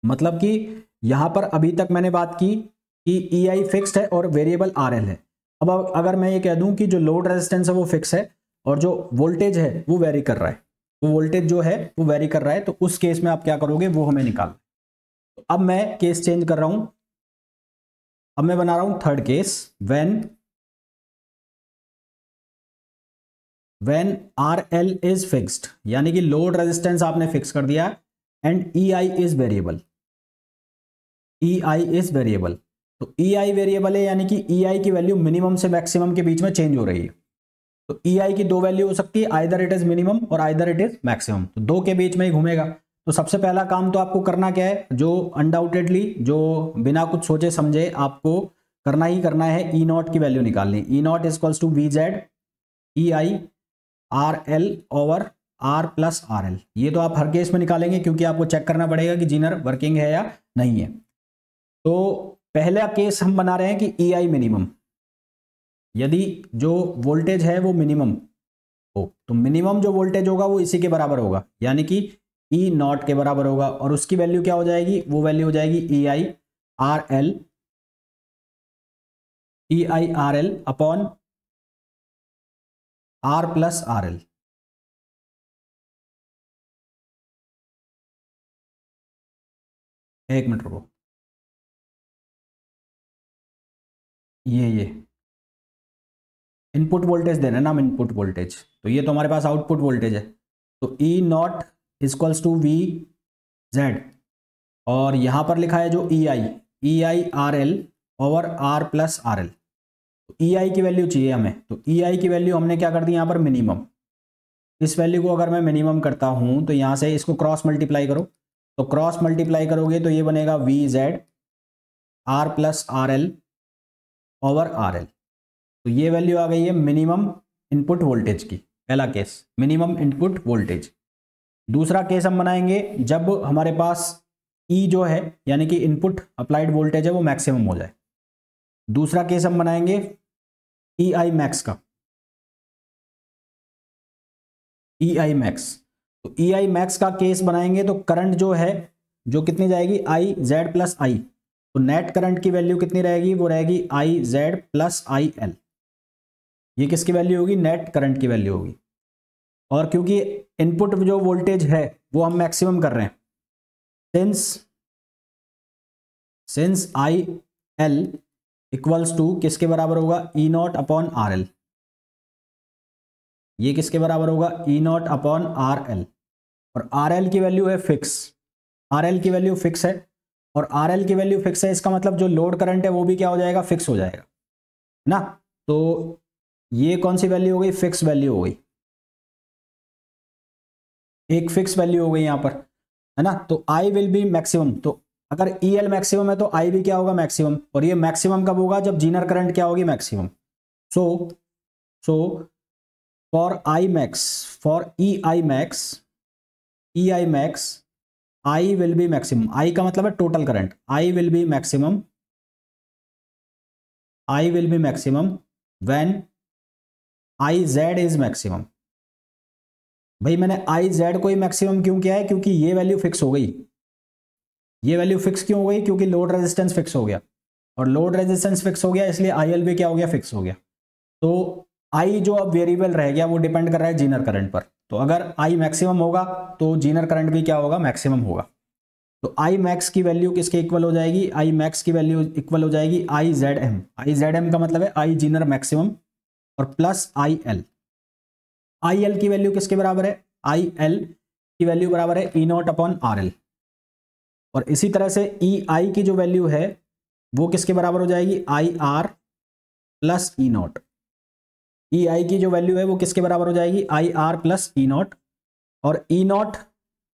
मतलब कि यहाँ पर अभी तक मैंने बात की कि ई आई फिक्स्ड है और वेरिएबल आर एल है। अब अगर मैं ये कह दूँ कि जो लोड रेजिस्टेंस है वो फिक्स है और जो वोल्टेज है वो वेरी कर रहा है। वो वोल्टेज जो है वो वेरी कर रहा है तो उस केस में आप क्या करोगे, वो हमें निकाल तो अब मैं केस चेंज कर रहा हूँ। अब मैं बना रहा हूँ third case when when R L is fixed यानी कि लोड रेजिस्टेंस आपने फिक्स कर दिया and E I is variable E I is variable तो ई आई वेरिएबल है, यानी कि ई आई की वैल्यू मिनिमम से मैक्सिमम के बीच में चेंज हो रही है। तो ई आई की दो वैल्यू हो सकती है आइदर इट इज़ मिनिमम और आइदर इट इज़ मैक्सिमम तो दो के बीच में ही घूमेगा। तो सबसे पहला काम तो आपको करना क्या है, जो अनडाउटेडली जो बिना कुछ सोचे समझे आपको करना ही करना है ई e नॉट की वैल्यू निकालनी। E naught equals to V Z E I R L over R plus R L ये तो आप हर केस में निकालेंगे, क्योंकि आपको चेक करना पड़ेगा कि जीनर वर्किंग है या नहीं है। तो पहला केस हम बना रहे हैं कि ई आई मिनिमम यदि जो वोल्टेज है वो मिनिमम हो तो मिनिमम जो वोल्टेज होगा वो इसी के बराबर होगा, यानी कि ई e नॉट के बराबर होगा, और उसकी वैल्यू क्या हो जाएगी? वो वैल्यू हो जाएगी E I R L E I R L upon R plus R L एक मिनट रुको। ये ये। इनपुट वोल्टेज देना ना इनपुट वोल्टेज। तो ये तो हमारे पास आउटपुट वोल्टेज है। तो E naught equals to V Z और यहाँ पर लिखा है जो E I E I R L over R plus R L तो ई आई की वैल्यू चाहिए हमें। तो ई आई की वैल्यू हमने क्या कर दी यहाँ पर? मिनिमम इस वैल्यू को अगर मैं मिनिमम करता हूँ तो यहाँ से इसको क्रॉस मल्टीप्लाई करो। तो क्रॉस मल्टीप्लाई करोगे तो ये बनेगा V Z R plus R L over R L तो ये वैल्यू आ गई है मिनिमम इनपुट वोल्टेज की, पहला केस मिनिमम इनपुट वोल्टेज दूसरा केस हम बनाएँगे जब हमारे पास ई e जो है, यानी कि इनपुट अप्लाइड वोल्टेज है, वो मैक्सिमम हो जाए. दूसरा केस हम बनाएँगे ई आई मैक्स का. ई आई मैक्स तो ई आई मैक्स का केस बनाएँगे तो करंट जो है, जो कितनी जाएगी? आई जेड प्लस आई तो नेट करंट की वैल्यू कितनी रहेगी? वो रहेगी I Z plus I L ये किसकी वैल्यू होगी? नेट करंट की वैल्यू होगी। और क्योंकि इनपुट जो वोल्टेज है, वो हम मैक्सिमम कर रहे हैं। Since since I L equals to किसके बराबर होगा? E naught upon R L ये किसके बराबर होगा? E naught upon R L और आर एल की वैल्यू है फिक्स आर एल की वैल्यू फिक्स है और आर एल की वैल्यू फिक्स है, इसका मतलब जो लोड करंट है, वो भी क्या हो जाएगा? फिक्स हो जाएगा। ना? तो ये कौन सी वैल्यू हो गई? फिक्स वैल्यू हो गई। एक फिक्स वैल्यू हो गई यहाँ पर, है ना? तो आई विल बी मैक्सिमम तो अगर ई एल मैक्सिमम है तो आई भी क्या होगा? मैक्सिमम और ये मैक्सिमम कब होगा? जब जीनर करंट क्या होगी? Maximum so so for I max for E I max E I max I will be maximum I का मतलब है total current I will be maximum I will be maximum when I Z is maximum भाई, मैंने I Z को ही maximum क्यों किया है? क्योंकि ये वैल्यू फिक्स हो गई। ये वैल्यू फिक्स क्यों हो गई? क्योंकि लोड रेजिस्टेंस फिक्स हो गया। और लोड रेजिस्टेंस फिक्स हो गया, इसलिए आई एल क्या हो गया? फिक्स हो गया। तो आई जो अब वेरिएबल रह गया, वो डिपेंड कर रहा है जीनर करंट पर। तो अगर आई मैक्सिमम होगा तो जीनर करंट भी क्या होगा? मैक्सिमम होगा। तो आई मैक्स की वैल्यू किसके इक्वल हो जाएगी? आई मैक्स की वैल्यू इक्वल हो जाएगी I Z M I Z M का मतलब है आई जीनर मैक्सिमम और plus I L I L की वैल्यू किसके बराबर है? आई एल की वैल्यू बराबर है E naught upon R L और इसी तरह से ई e आई की जो वैल्यू है, वो किसके बराबर हो जाएगी? I R plus E naught E I की जो वैल्यू है वो किसके बराबर हो जाएगी? I R plus E naught और ई e नॉट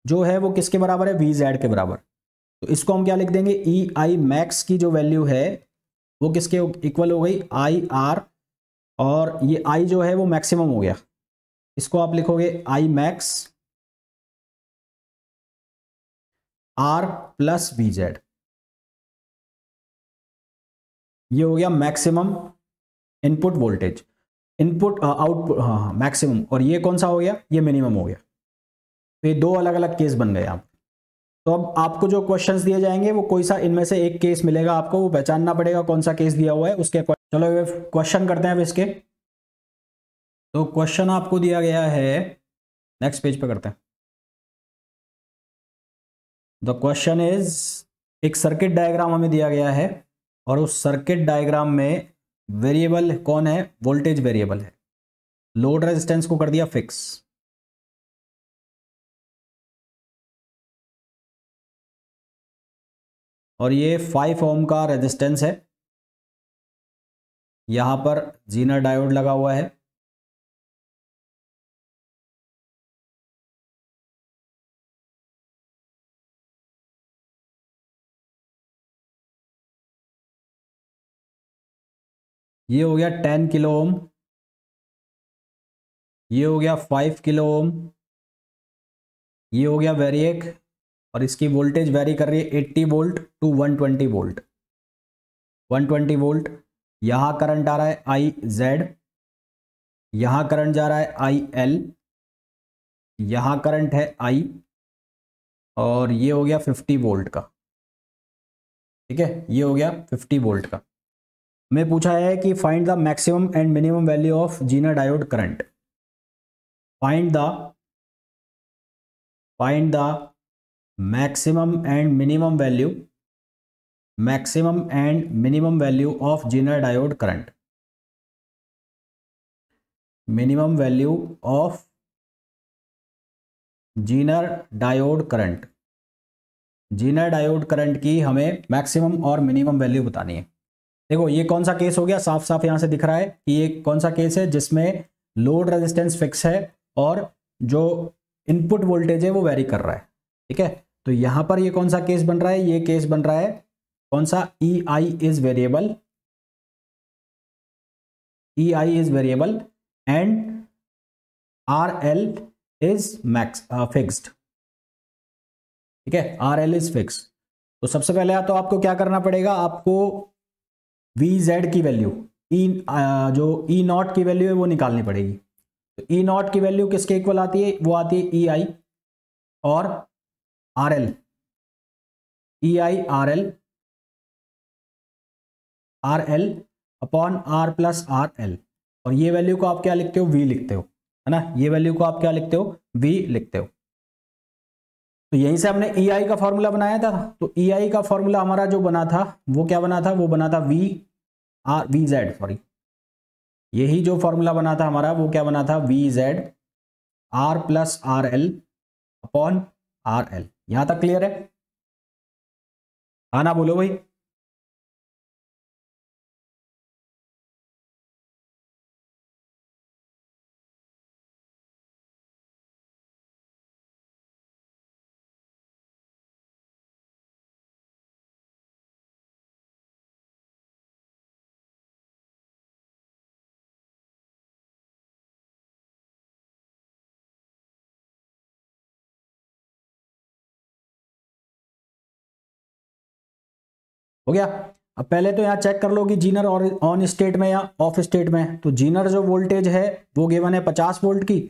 जो है वो किसके बराबर है? वी जेड के बराबर। तो इसको हम क्या लिख देंगे? ई आई मैक्स की जो वैल्यू है वो किसके इक्वल हो गई? आई आर और ये आई जो है वो मैक्सिमम हो गया। इसको आप लिखोगे I max R plus V Z ये हो गया maximum input voltage input output हाँ हाँ मैक्सिमम और ये कौन सा हो गया? ये मिनिमम हो गया। तो ये दो अलग अलग केस बन गए आप तो अब आपको जो क्वेश्चंस दिए जाएँगे, वो कोई सा इनमें से एक केस मिलेगा आपको, वो पहचानना पड़ेगा कौन सा केस दिया हुआ है, उसके चलो क्वेश्चन करते हैं अब इसके। तो क्वेश्चन आपको दिया गया है नेक्स्ट पेज पे करते हैं। द क्वेश्चन इज़ एक सर्किट डायग्राम हमें दिया गया है, और उस सर्किट डायग्राम में वेरिएबल कौन है? वोल्टेज वेरिएबल है। लोड रेजिस्टेंस को कर दिया फिक्स। और ये फाइव ओम का रेजिस्टेंस है। यहाँ पर जीनर डायोड लगा हुआ है। ये हो गया टेन किलो ओम। ये हो गया फाइव किलो ओम। ये हो गया वेरिएक और इसकी वोल्टेज वेरी कर रही है eighty volt to one twenty volt one twenty volt यहाँ करंट आ रहा है आई जेड यहाँ करंट जा रहा है आई एल यहाँ करंट है आई और ये हो गया फिफ्टी वोल्ट का। ठीक है? ये हो गया फिफ्टी वोल्ट का। में पूछा है कि find the maximum and minimum value of Zener diode current find the find the maximum and minimum value maximum and minimum value of Zener diode current minimum value of Zener diode current Zener diode current की हमें maximum और minimum value बतानी है। देखो, ये कौन सा case हो गया? साफ़ साफ़ यहाँ से दिख रहा है कि ये कौन सा केस है जिसमें लोड रेजिस्टेंस फिक्स है और जो इनपुट वोल्टेज है वो वेरी कर रहा है। ठीक है? तो यहाँ पर ये कौन सा केस बन रहा है? ये केस बन रहा है कौन सा? E I is variable E I is variable and R L is max fixed ठीक है? आर एल इज़ फिक्स तो सबसे पहले तो आपको क्या करना पड़ेगा? आपको वी जेड की वैल्यू ई जो ई e नॉट की वैल्यू है, वो निकालनी पड़ेगी. तो ई e नॉट की वैल्यू किसके इक्वल आती है? वो आती है ई e आई और R L E I R L R L upon R plus R L और ये वैल्यू को आप क्या लिखते हो? वी लिखते हो, है ना? ये वैल्यू को आप क्या लिखते हो? वी लिखते हो. तो यहीं से हमने ई e आई का फॉर्मूला बनाया था। तो ई e आई का फॉर्मूला हमारा जो बना था, वो क्या बना था? वो बना था V R V Z sorry यही जो फॉर्मूला बना था हमारा, वो क्या बना था? V Z R plus R L upon R L यहाँ तक क्लियर है? आना बोलो भाई। हो गया। अब पहले तो यहाँ चेक कर लो कि जीनर और ऑन स्टेट में या ऑफ़ स्टेट में। तो जीनर जो वोल्टेज है, वो गिवन है पचास वोल्ट की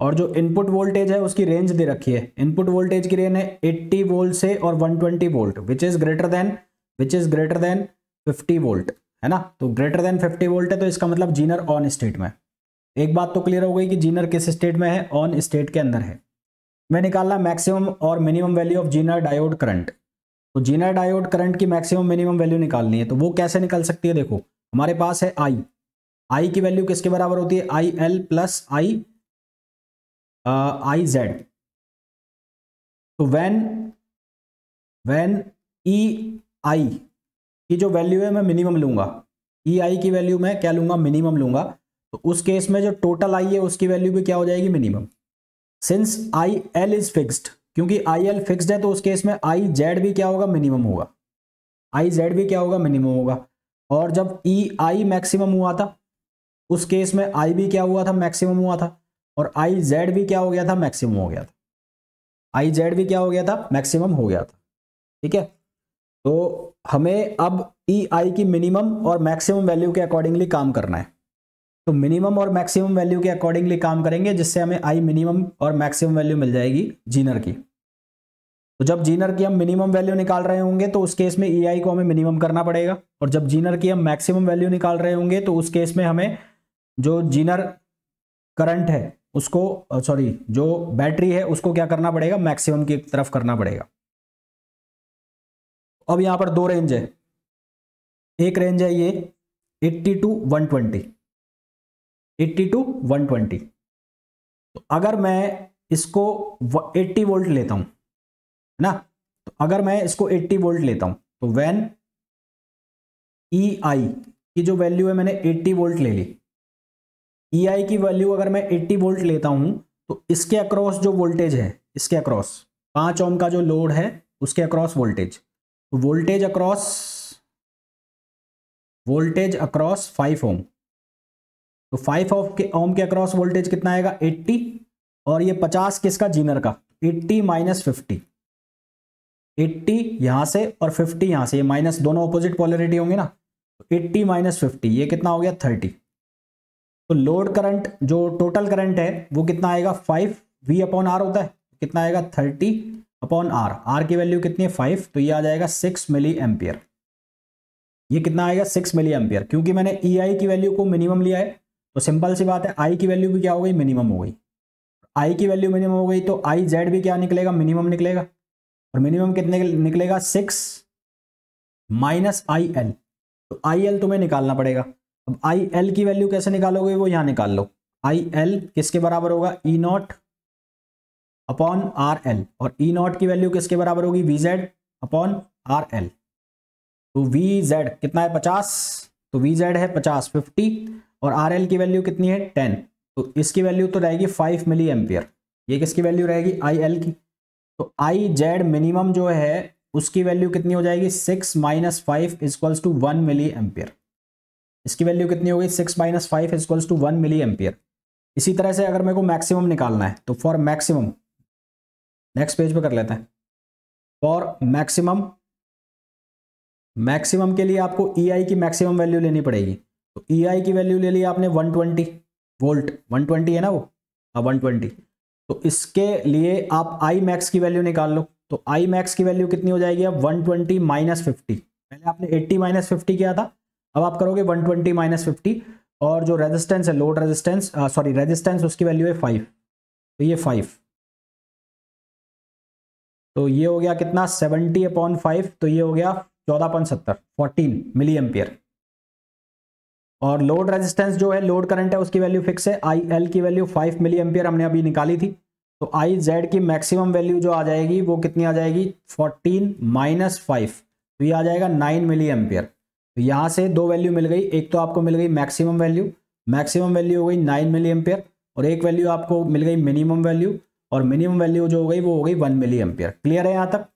और जो इनपुट वोल्टेज है, उसकी रेंज दे रखी है। इनपुट वोल्टेज की रेंज है 80 वोल्ट से और 120 volt which is greater than which is greater than 50 volt है ना? तो ग्रेटर देन 50 वोल्ट है तो इसका मतलब जीनर ऑन स्टेट में एक बात तो क्लियर हो गई कि जीनर किस स्टेट में है? ऑन स्टेट के अंदर है। मैं निकालना मैक्सिमम और minimum value of Zener diode current तो जीनर डायोड, करंट की मैक्सिमम, मिनिमम वैल्यू निकालनी है तो वो कैसे निकल सकती है देखो, हमारे पास है आई आई की वैल्यू किसके बराबर होती है? I L plus I I Z तो वैन वैन ई आई की जो वैल्यू है, मैं मिनिमम लूँगा। ई e आई की वैल्यू मैं क्या लूँगा? मिनिमम लूँगा। तो उस केस में जो टोटल आई है, उसकी वैल्यू भी क्या हो जाएगी? Minimum. Since I L is fixed क्योंकि आई एल फिक्सड है तो उस केस में आई जेड भी क्या होगा? मिनिमम होगा। आई जेड भी क्या होगा? मिनिमम होगा। और जब ई आई मैक्सिमम हुआ था, उस केस में आई भी क्या हुआ था? मैक्सिमम हुआ था। और आई जेड भी क्या हो गया था? मैक्सिमम हो गया था। आई जेड भी क्या हो गया था? मैक्सिमम हो गया था। ठीक है? तो हमें अब ई आई की मिनिमम और मैक्सिमम वैल्यू के अकॉर्डिंगली काम करना है। तो मिनिमम और मैक्सिमम वैल्यू के अकॉर्डिंगली काम करेंगे, जिससे हमें आई मिनिमम और मैक्सिमम वैल्यू मिल जाएगी जीनर की। तो जब जीनर की हम मिनिमम वैल्यू निकाल रहे होंगे तो उस केस में ई e को हमें मिनिमम करना पड़ेगा। और जब जीनर की हम मैक्सिमम वैल्यू निकाल रहे होंगे तो उस केस में हमें जो जीनर करंट है, उसको सॉरी जो बैटरी है, उसको क्या करना पड़ेगा? मैक्सिमम की तरफ़ करना पड़ेगा। अब यहाँ पर दो रेंज है। एक रेंज है ये 80 टू 120 80 टू 120 तो अगर मैं इसको 80 वोल्ट लेता हूँ ना? तो अगर मैं इसको 80 वोल्ट लेता हूँ तो वैन ई आई की जो वैल्यू है मैंने 80 वोल्ट ले ली। ई e आई की वैल्यू अगर मैं 80 वोल्ट लेता हूँ तो इसके अक्रॉस जो वोल्टेज है, इसके अक्रॉस पाँच ओम का जो लोड है, उसके अक्रॉस वोल्टेज तो voltage across voltage across five ohm तो फाइव ऑफ़ के ओम के अक्रॉस वोल्टेज कितना आएगा? 80 और ये 50 किसका? जीनर का। 80 माइनस फिफ्टी एट्टी यहाँ से और फिफ्टी यहाँ से, ये माइनस दोनों ऑपोजिट पॉलरिटी होंगे ना एट्टी माइनस फिफ्टी, ये कितना हो गया? थर्टी। तो लोड करंट जो टोटल करंट है, वो कितना आएगा? फाइव वी अपॉन आर होता है, कितना आएगा? थर्टी अपॉन आर आर की वैल्यू कितनी है? फाइव तो ये आ जाएगा सिक्स मिली एम्पियर ये कितना आएगा? सिक्स मिली एम्पियर क्योंकि मैंने ई e आई की वैल्यू को मिनिमम लिया है तो सिंपल सी बात है आई की वैल्यू भी क्या हो गई? मिनिमम हो गई। आई की वैल्यू मिनिमम हो गई तो आई जेड भी क्या निकलेगा? मिनिमम निकलेगा। और मिनिमम कितने निकलेगा? सिक्स माइनस आई एल तो आई एल तुम्हें निकालना पड़ेगा। अब आई एल की वैल्यू कैसे निकालोगे? वो यहाँ निकाल लो। आई एल किसके बराबर होगा? E naught upon R L और ई नॉट की वैल्यू किसके बराबर होगी? V Z upon R L तो वी जेड कितना है? पचास। तो वी जेड है पचास फिफ्टी और आर एल की वैल्यू कितनी है? टेन तो इसकी वैल्यू तो रहेगी फाइव मिली एम्पियर ये किसकी वैल्यू रहेगी? आई एल की। तो आई जेड मिनिमम जो है, उसकी वैल्यू कितनी हो जाएगी? Six minus five equals to one milli ampere इसकी वैल्यू कितनी होगी? Six minus five equals to one milli ampere इसी तरह से अगर मेरे को मैक्सिमम निकालना है तो फॉर मैक्सिमम नेक्स्ट पेज पे कर लेते हैं। फॉर मैक्सिमम मैक्सिमम के लिए आपको ई e आई की मैक्सिमम वैल्यू लेनी पड़ेगी। तो ई e आई की वैल्यू ले ली आपने 120 वोल्ट 120 है ना वो? हाँ 120 तो इसके लिए आप आई मैक्स की वैल्यू निकाल लो। तो आई मैक्स की वैल्यू कितनी हो जाएगी अब? वन ट्वेंटी माइनस फिफ्टी पहले आपने एट्टी माइनस फिफ्टी किया था, अब आप करोगे वन ट्वेंटी माइनस फिफ्टी और जो रेजिस्टेंस है लोड रेजिस्टेंस सॉरी रेजिस्टेंस उसकी वैल्यू है फाइव तो ये फाइव तो ये हो गया कितना? सेवेंटी अपॉन फाइव तो ये हो गया चौदह पॉइंट सत्तर फोर्टीन मिली एम्पियर और लोड रेजिस्टेंस जो है लोड करंट है, उसकी वैल्यू फिक्स है। आई एल की वैल्यू फाइव मिली एम्पियर हमने अभी निकाली थी। तो आई जेड की मैक्सिमम वैल्यू जो आ जाएगी, वो कितनी आ जाएगी? फोर्टीन माइनस फाइव तो ये आ जाएगा नाइन मिली एम्पियर तो यहाँ से दो वैल्यू मिल गई। एक तो आपको मिल गई मैक्सिमम वैल्यू मैक्सिमम वैल्यू हो गई नाइन मिली एम्पियर और एक वैल्यू आपको मिल गई मिनिमम वैल्यू और मिनिमम वैल्यू जो हो गई, वो हो गई वन मिली एम्पियर क्लियर है यहाँ तक?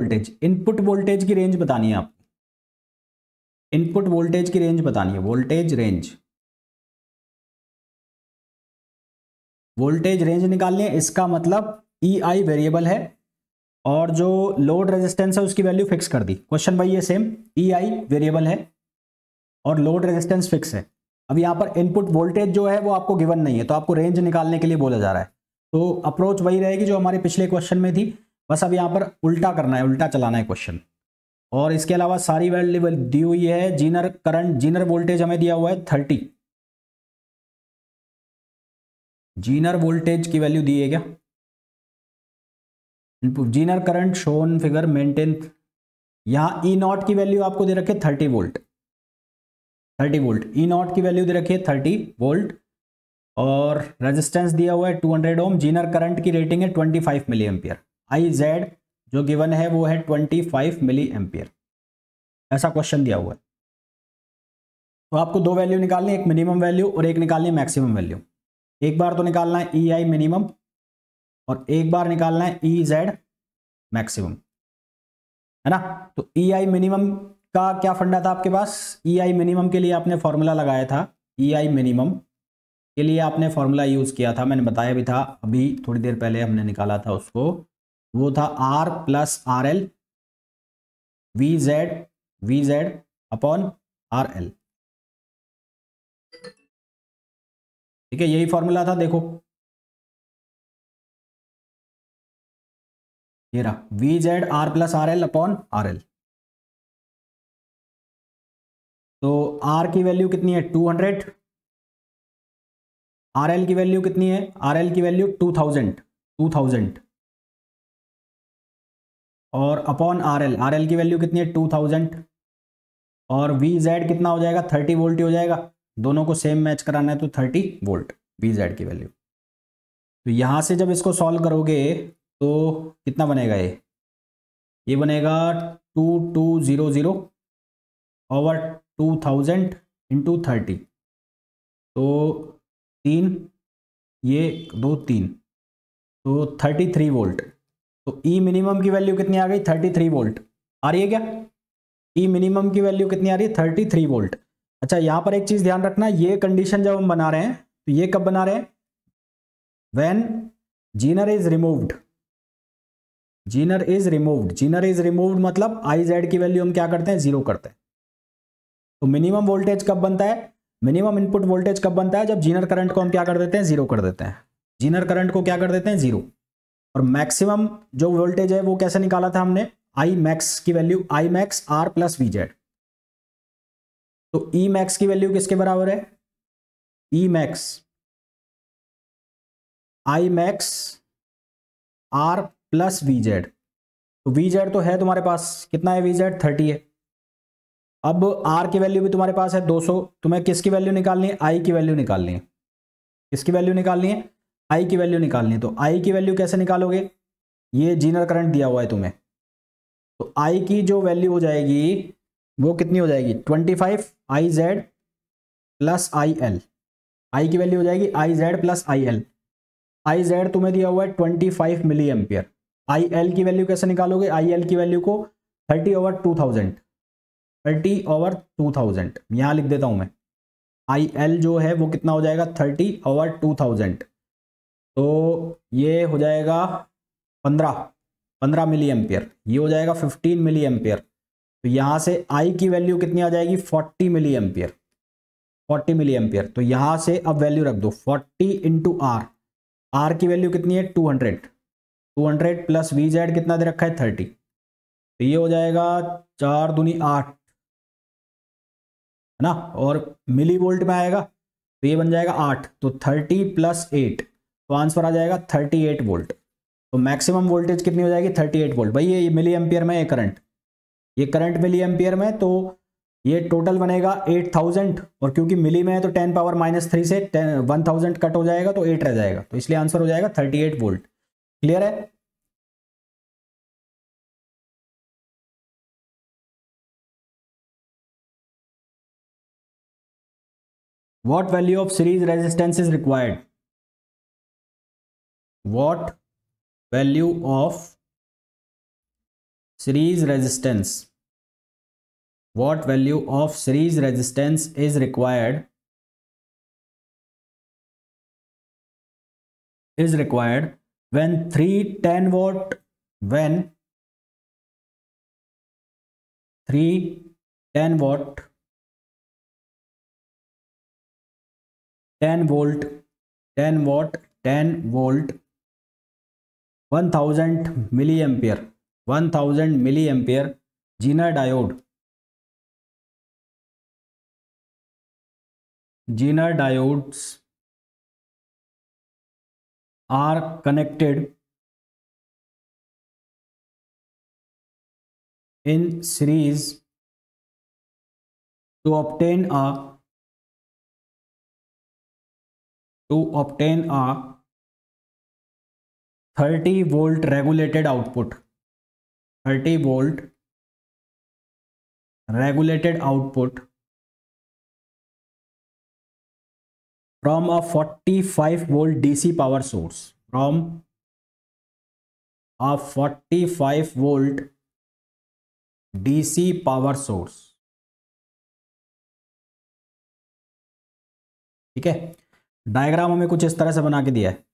वोल्टेज इनपुट वोल्टेज की रेंज बतानी है आप इनपुट वोल्टेज की रेंज बतानी है, वोल्टेज रेंज। वोल्टेज रेंज निकालनी है, इसका मतलब ई आई वेरिएबल है, और जो लोड रेजिस्टेंस है, उसकी वैल्यू फिक्स कर दी। क्वेश्चन भाई ये सेम ई आई वेरिएबल है, और लोड रेजिस्टेंस फिक्स है। अब यहाँ पर इनपुट वोल्टेज जो है, वो आपको गिवन नहीं है तो आपको रेंज निकालने के लिए बोला जा रहा है। तो अप्रोच वही रहेगी जो हमारे पिछले क्वेश्चन में थी। बस अब यहाँ पर उल्टा करना है, उल्टा चलाना है क्वेश्चन और इसके अलावा सारी वैल्यू दी हुई है जीनर करंट जीनर वोल्टेज हमें दिया हुआ है थर्टी जीनर वोल्टेज की वैल्यू दी है क्या? Zener current shown figure maintain यहाँ ई नॉट की वैल्यू आपको दे रखे thirty volt thirty volt E naught की वैल्यू दे रखी थर्टी वोल्ट और रेजिस्टेंस दिया हुआ है two hundred ohm Zener current की रेटिंग है twenty five milli ampere I Z जो गिवन है, वो है ट्वेंटी फाइव मिली एम्पियर ऐसा क्वेश्चन दिया हुआ है। तो आपको दो वैल्यू निकालनी एक मिनिमम वैल्यू और एक निकालनी है मैक्सिमम वैल्यू एक बार तो निकालना है ई आई मिनिमम और एक बार निकालना है ई जेड मैक्सिमम है ना? तो ई आई मिनिमम का क्या फंडा था आपके पास? ई आई मिनिमम के लिए आपने फॉर्मूला लगाया था। ई आई मिनिमम के लिए आपने फॉर्मूला यूज़ किया था। मैंने बताया भी था, अभी थोड़ी देर पहले हमने निकाला था उसको। वो था R plus R L V Z V Z upon R L ठीक है, यही फॉर्मूला था, देखो। ये रहा V Z R plus R L upon R L तो आर की वैल्यू कितनी है? टू हंड्रेड आर एल की वैल्यू कितनी है? आर एल की value two thousand two thousand और upon R L R L की वैल्यू कितनी है? टू थाउज़ेंड और वी जेड कितना हो जाएगा? थर्टी वोल्ट ही हो जाएगा। दोनों को सेम मैच कराना है तो थर्टी वोल्ट वी जेड की वैल्यू तो यहाँ से जब इसको सॉल्व करोगे तो कितना बनेगा ये? ये बनेगा two two zero zero over two thousand into thirty तो तीन, ये दो तीन। तो थर्टी थ्री वोल्ट तो ई e मिनिमम की वैल्यू कितनी आ गई? थर्टी थ्री वोल्ट आ रही है क्या? ई e मिनिमम की वैल्यू कितनी आ रही है? थर्टी थ्री वोल्ट अच्छा यहाँ पर एक चीज़ ध्यान रखना, ये कंडीशन जब हम बना रहे हैं तो ये कब बना रहे हैं? When Zener is removed Zener is removed Zener is removed मतलब आई जेड की वैल्यू हम क्या करते हैं? ज़ीरो करते हैं. तो मिनिमम वोल्टेज कब बनता है? मिनिमम इनपुट वोल्टेज कब बनता है? जब जीनर करंट को हम क्या कर देते हैं? ज़ीरो कर देते हैं. जीनर करंट को क्या कर देते हैं? ज़ीरो और मैक्सिमम जो वोल्टेज है वो कैसे निकाला था हमने? आई मैक्स की value I max R plus V Z तो ई e मैक्स की वैल्यू किसके बराबर है? E max I max R plus V Z तो वी जेड तो है तुम्हारे पास, कितना है वी जेड थर्टी है। अब आर की वैल्यू भी तुम्हारे पास है 200 तुम्हें किसकी वैल्यू निकालनी है? आई की वैल्यू निकालनी है। किसकी वैल्यू निकालनी है? आई की वैल्यू निकालनी है तो आई की वैल्यू कैसे निकालोगे? ये जीनर करंट दिया हुआ है तुम्हें। तो आई की जो वैल्यू हो जाएगी, वो कितनी हो जाएगी? 25 I Z plus I L I की वैल्यू हो जाएगी I Z plus I L I Z तुम्हें दिया हुआ है twenty five milli ampere I L की वैल्यू कैसे निकालोगे? आई एल की वैल्यू को thirty over two thousand thirty over two thousand यहाँ लिख देता हूँ मैं। आई एल जो है, वो कितना हो जाएगा? थर्टी ओवर टू थाउज़ेंड तो ये हो जाएगा पंद्रह पंद्रह मिली एम्पियर ये हो जाएगा फिफ्टीन मिली एम्पियर तो यहाँ से आई की वैल्यू कितनी आ जाएगी? Forty milli ampere forty milli ampere तो यहाँ से अब वैल्यू रख दो। फोर्टी इंटू आर आर की वैल्यू कितनी है? Two hundred two hundred plus V Z कितना दे रखा है? थर्टी तो ये हो जाएगा चार दूनी आठ। है ना? और मिली वोल्ट में आएगा तो ये बन जाएगा आठ। तो थर्टी प्लस एट तो आंसर आ जाएगा थर्टी एट वोल्ट। तो मैक्सिमम वोल्टेज कितनी हो जाएगी? Thirty eight volt. भाई, ये मिली एम्पियर में, ये करंट। ये करंट मिली एम्पियर में तो ये टोटल बनेगा एट थाउज़ेंड। और क्योंकि मिली में है तो टेन पावर माइनस थ्री से वन थाउज़ेंड कट हो जाएगा तो एट रह जाएगा। तो इसलिए आंसर हो जाएगा थर्टी एट वोल्ट। क्लियर है? What value of series resistance is required what value of series resistance what value of series resistance is required is required when 3 10 watt when 3 10 watt 10 volt 10 watt 10 volt 1000 milliampere 1000 milliampere Zener diode Zener diodes are connected in series to obtain a to obtain a thirty volt regulated output, thirty volt regulated output from a forty five volt DC power source from a forty five volt DC power source ठीक है? Diagram हमें कुछ इस तरह से बना के दिया है।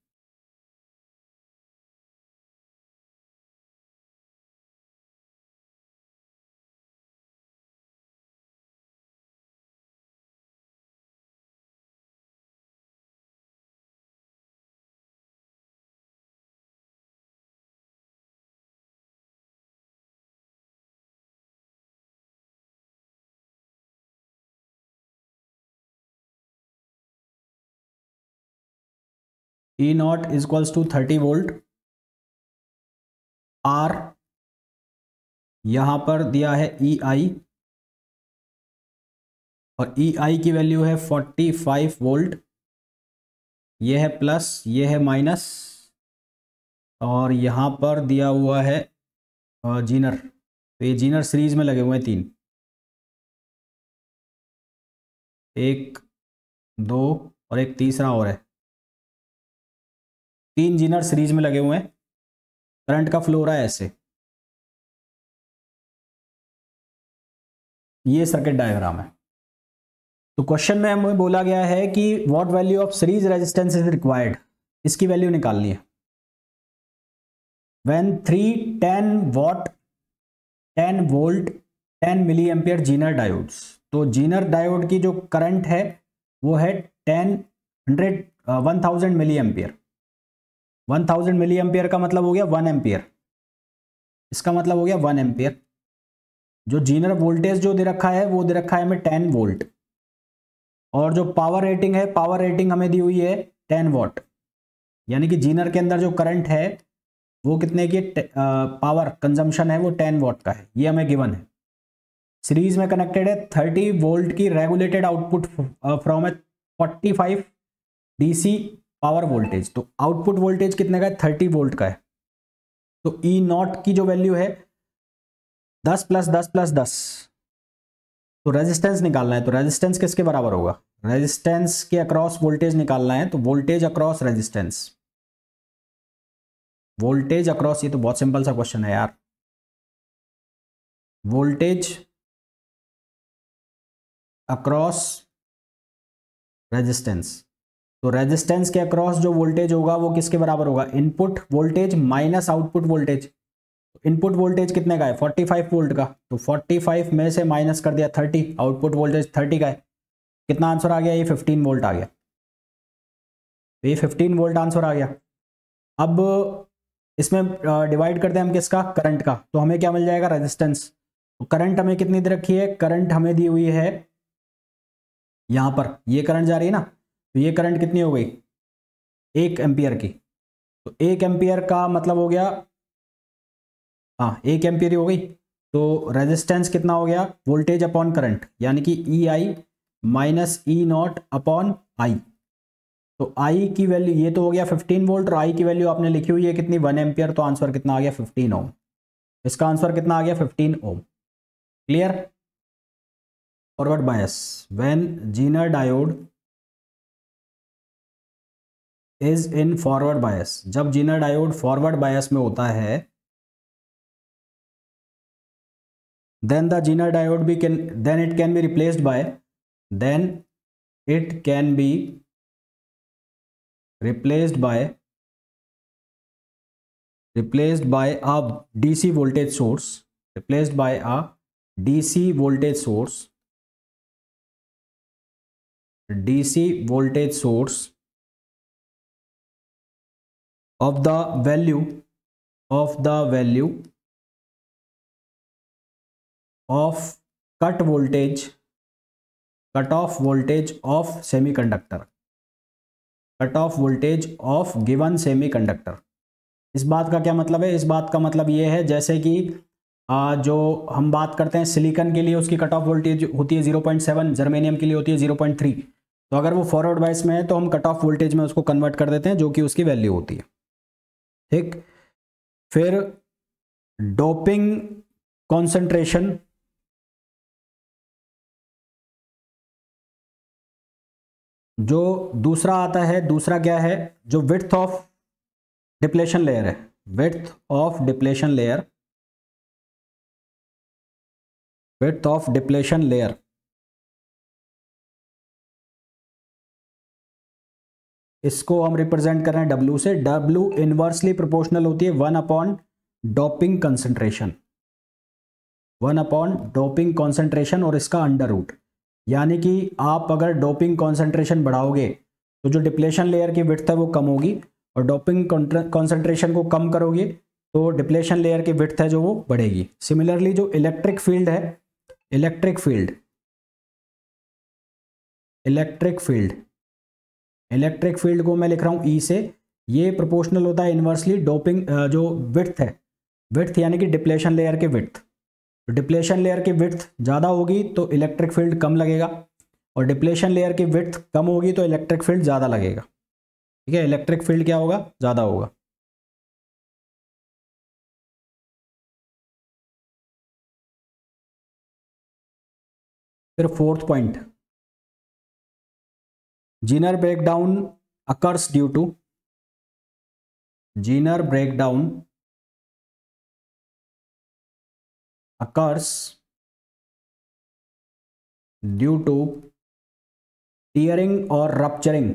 E naught is equals to thirty volt R यहाँ पर दिया है ई e आई और ई e आई की वैल्यू है फोर्टी फाइव वोल्ट ये है प्लस ये है माइनस और यहाँ पर दिया हुआ है जीनर तो ये जीनर सीरीज़ में लगे हुए हैं तीन। एक, दो और एक तीसरा और है। तीन जीनर सीरीज़ में लगे हुए हैं। करंट का फ्लो रहा है ऐसे। ये सर्किट डायग्राम है। तो क्वेश्चन में हमें बोला गया है कि what value of series resistance is required इसकी वैल्यू निकालनी है। When three ten watt ten volt ten milli ampere Zener diodes तो जीनर डायोड की जो करंट है, वो है ten hundred one thousand milli ampere one thousand milli ampere का मतलब हो गया वन एम्पियर। इसका मतलब हो गया वन एम्पियर। जो जीनर वोल्टेज जो दे रखा है, वो दे रखा है हमें टेन वोल्ट। और जो पावर रेटिंग है पावर रेटिंग हमें दी हुई है टेन वॉट यानी कि जीनर के अंदर जो करंट है, वो कितने की पावर कंजम्पशन है, वो टेन वॉट का है। ये हमें गिवन है। सीरीज़ में कनेक्टेड है, थर्टी वोल्ट की regulated output from a forty five D C power voltage. तो आउटपुट वोल्टेज कितने का है? थर्टी वोल्ट का है। तो ई e नॉट की जो वैल्यू है, दस प्लस दस प्लस दस। तो रेजिस्टेंस निकालना है तो रेजिस्टेंस किसके बराबर होगा? रेजिस्टेंस के अक्रॉस वोल्टेज निकालना है तो voltage across resistance voltage across ये तो बहुत सिंपल सा क्वेश्चन है यार। वोल्टेज अक्रॉस रेजिस्टेंस तो रेजिस्टेंस के अक्रॉस जो वोल्टेज होगा, वो किसके बराबर होगा? Input voltage minus output voltage input voltage कितने का है? 45 वोल्ट का। तो 45 में से माइनस कर दिया 30 आउटपुट वोल्टेज 30 का है। कितना आंसर आ गया? ये 15 वोल्ट आ गया। तो ये 15 वोल्ट आंसर आ गया। अब इसमें डिवाइड करते हैं हम किसका? करंट का। तो हमें क्या मिल जाएगा? रेजिस्टेंस तो करंट हमें कितनी दे रखी है? करंट हमें दी हुई है यहाँ पर। ये करंट जा रही है ना? तो ये करंट कितनी हो गई? एक एम्पियर की। तो एक एम्पियर का मतलब हो गया हाँ एक एम्पियर हो गई। तो रेजिस्टेंस कितना हो गया? वोल्टेज अपॉन करंट यानी कि E I minus E naught upon I तो आई की वैल्यू ये तो हो गया 15 वोल्ट और आई की वैल्यू आपने लिखी हुई है कितनी? वन एम्पियर तो आंसर कितना आ गया? 15 ओम इसका आंसर कितना आ गया? 15 ohm clear forward bias when Zener diode is in forward bias जब जीनर डायोड फॉरवर्ड बायस में होता है देन द जीनर डायोड भी can then it can be replaced by then it can be replaced by replaced by a DC voltage source, replaced by a DC voltage source DC voltage source of the value of the value of cut voltage cut off voltage of semiconductor. Cut off voltage of given semiconductor. इस बात का क्या मतलब है? इस बात का मतलब ये है जैसे कि आ, जो हम बात करते हैं सिलिकन के लिए उसकी कट ऑफ़ वोल्टेज होती है 0.7 जर्मेनियम के लिए होती है 0.3 तो अगर वो फॉरवर्ड बाइस में है तो हम कट ऑफ़ वोल्टेज में उसको कन्वर्ट कर देते हैं जो कि उसकी वैल्यू होती है। ठीक? फिर डोपिंग कॉन्सेंट्रेशन जो दूसरा आता है, दूसरा क्या है? जो विथ ऑफ़ डिप्लेशन लेयर है। Width of depletion layer width of depletion layer इसको हम रिप्रेजेंट कर रहे हैं डब्ल्यू से। डब्ल्यू इनवर्सली प्रोपोर्शनल होती है one upon doping concentration one upon doping concentration और इसका अंडर रूट यानी कि आप अगर डोपिंग कॉन्सेंट्रेशन बढ़ाओगे तो जो डिप्लेशन लेयर की विथ है वो कम होगी और डोपिंग कॉन्सेंट्रेशन को कम करोगे तो डिप्लेशन लेयर की विथ है जो वो बढ़ेगी। सिमिलरली जो इलेक्ट्रिक फ़ील्ड है electric field electric field electric field को मैं लिख रहा हूँ ई e से, ये प्रोपोर्शनल होता है इन्वर्सली डोपिंग जो विथ है। विथ यानी कि डिप्लेशन लेयर के विथ डिप्लेशन लेयर की विथ ज़्यादा होगी तो इलेक्ट्रिक फ़ील्ड कम लगेगा और डिप्लेशन लेयर की विथ कम होगी तो इलेक्ट्रिक फ़ील्ड ज़्यादा लगेगा। ठीक है? इलेक्ट्रिक फ़ील्ड क्या होगा? ज़्यादा होगा। फिर fourth point Zener breakdown occurs due to Zener breakdown occurs due to tearing और रपचरिंग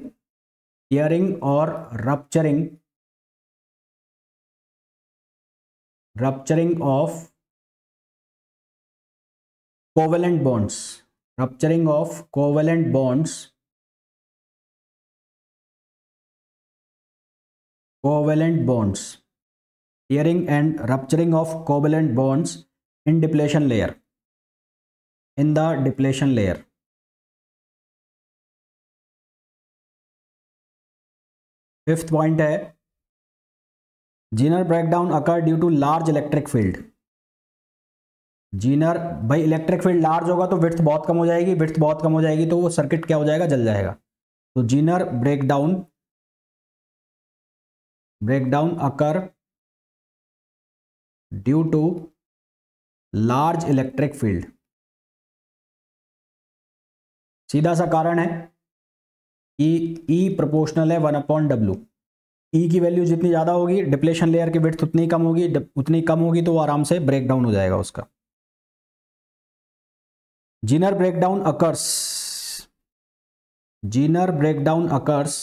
टीयरिंग और rupturing rupturing of covalent bonds rupturing of covalent bonds covalent bonds, tearing and rupturing of covalent bonds in depletion layer. In the depletion layer. Fifth point है Zener breakdown occur due to large electric field Zener भाई electric field large होगा तो विर्थ बहुत कम हो जाएगी विर्थ बहुत कम हो जाएगी तो वो सर्किट क्या हो जाएगा? जल जाएगा। तो Zener breakdown breakdown occur due to large electric field सीधा सा कारण है कि e प्रोपोर्शनल है वन अपॉन डब्ल्यू ई की वैल्यू जितनी ज़्यादा होगी डिप्लेशन लेयर की विथ उतनी कम होगी उतनी कम होगी तो वो आराम से ब्रेक डाउन हो जाएगा उसका। Zener breakdown occurs Zener breakdown occurs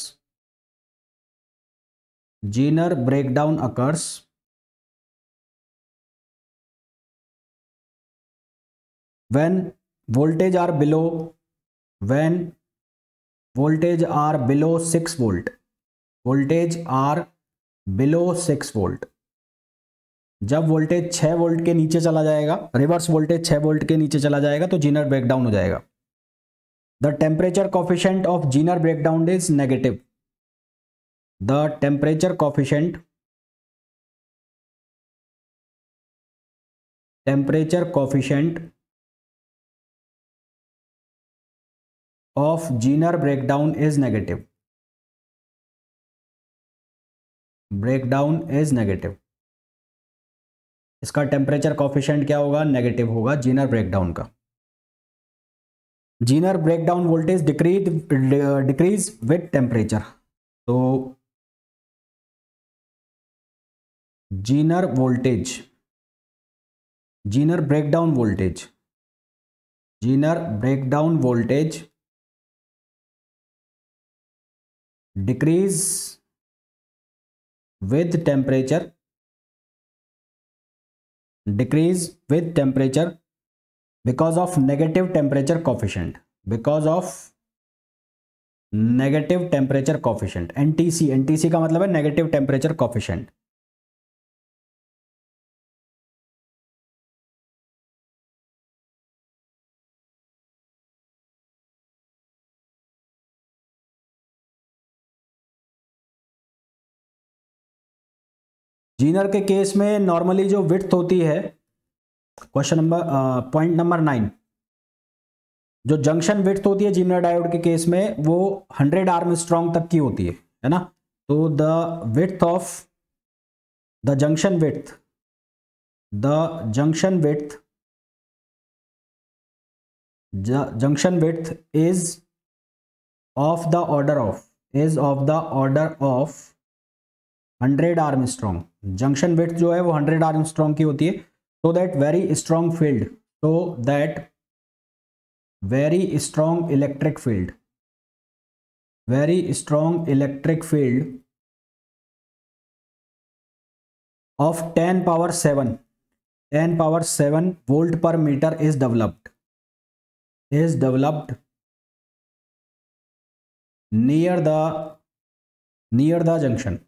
Zener breakdown occurs when voltage are below, when voltage are below 6 volt, voltage are below 6 volt. जब वोल्टेज 6 वोल्ट के नीचे चला जाएगा रिवर्स वोल्टेज 6 वोल्ट के नीचे चला जाएगा तो जीनर ब्रेकडाउन हो जाएगा। The temperature coefficient of Zener breakdown is negative the temperature coefficient temperature coefficient of Zener breakdown is negative. Breakdown is negative. इसका टेम्परेचर कॉफिशेंट क्या होगा? नेगेटिव होगा जीनर ब्रेकडाउन का। Zener breakdown voltage decrease decrease with temperature. तो Zener voltage, Zener breakdown voltage, Zener breakdown voltage decrease with temperature, decrease with temperature because of negative temperature coefficient because of negative temperature coefficient NTC NTC का मतलब है negative temperature coefficient Zener के case में normally जो width होती है question number point number nine जो junction width होती है जीनर डायोड के केस में, वो हंड्रेड आर्म स्ट्रॉन्ग तक की होती है है ना? तो the width of the junction width the junction width junction width is of the order of is of the order of hundred angstrom junction width जो है वो 100 आर एम की होती है। So that very strong field so that very strong electric field very strong electric field of ten power 7, 10 power seven volt per meter is developed is developed near the near the junction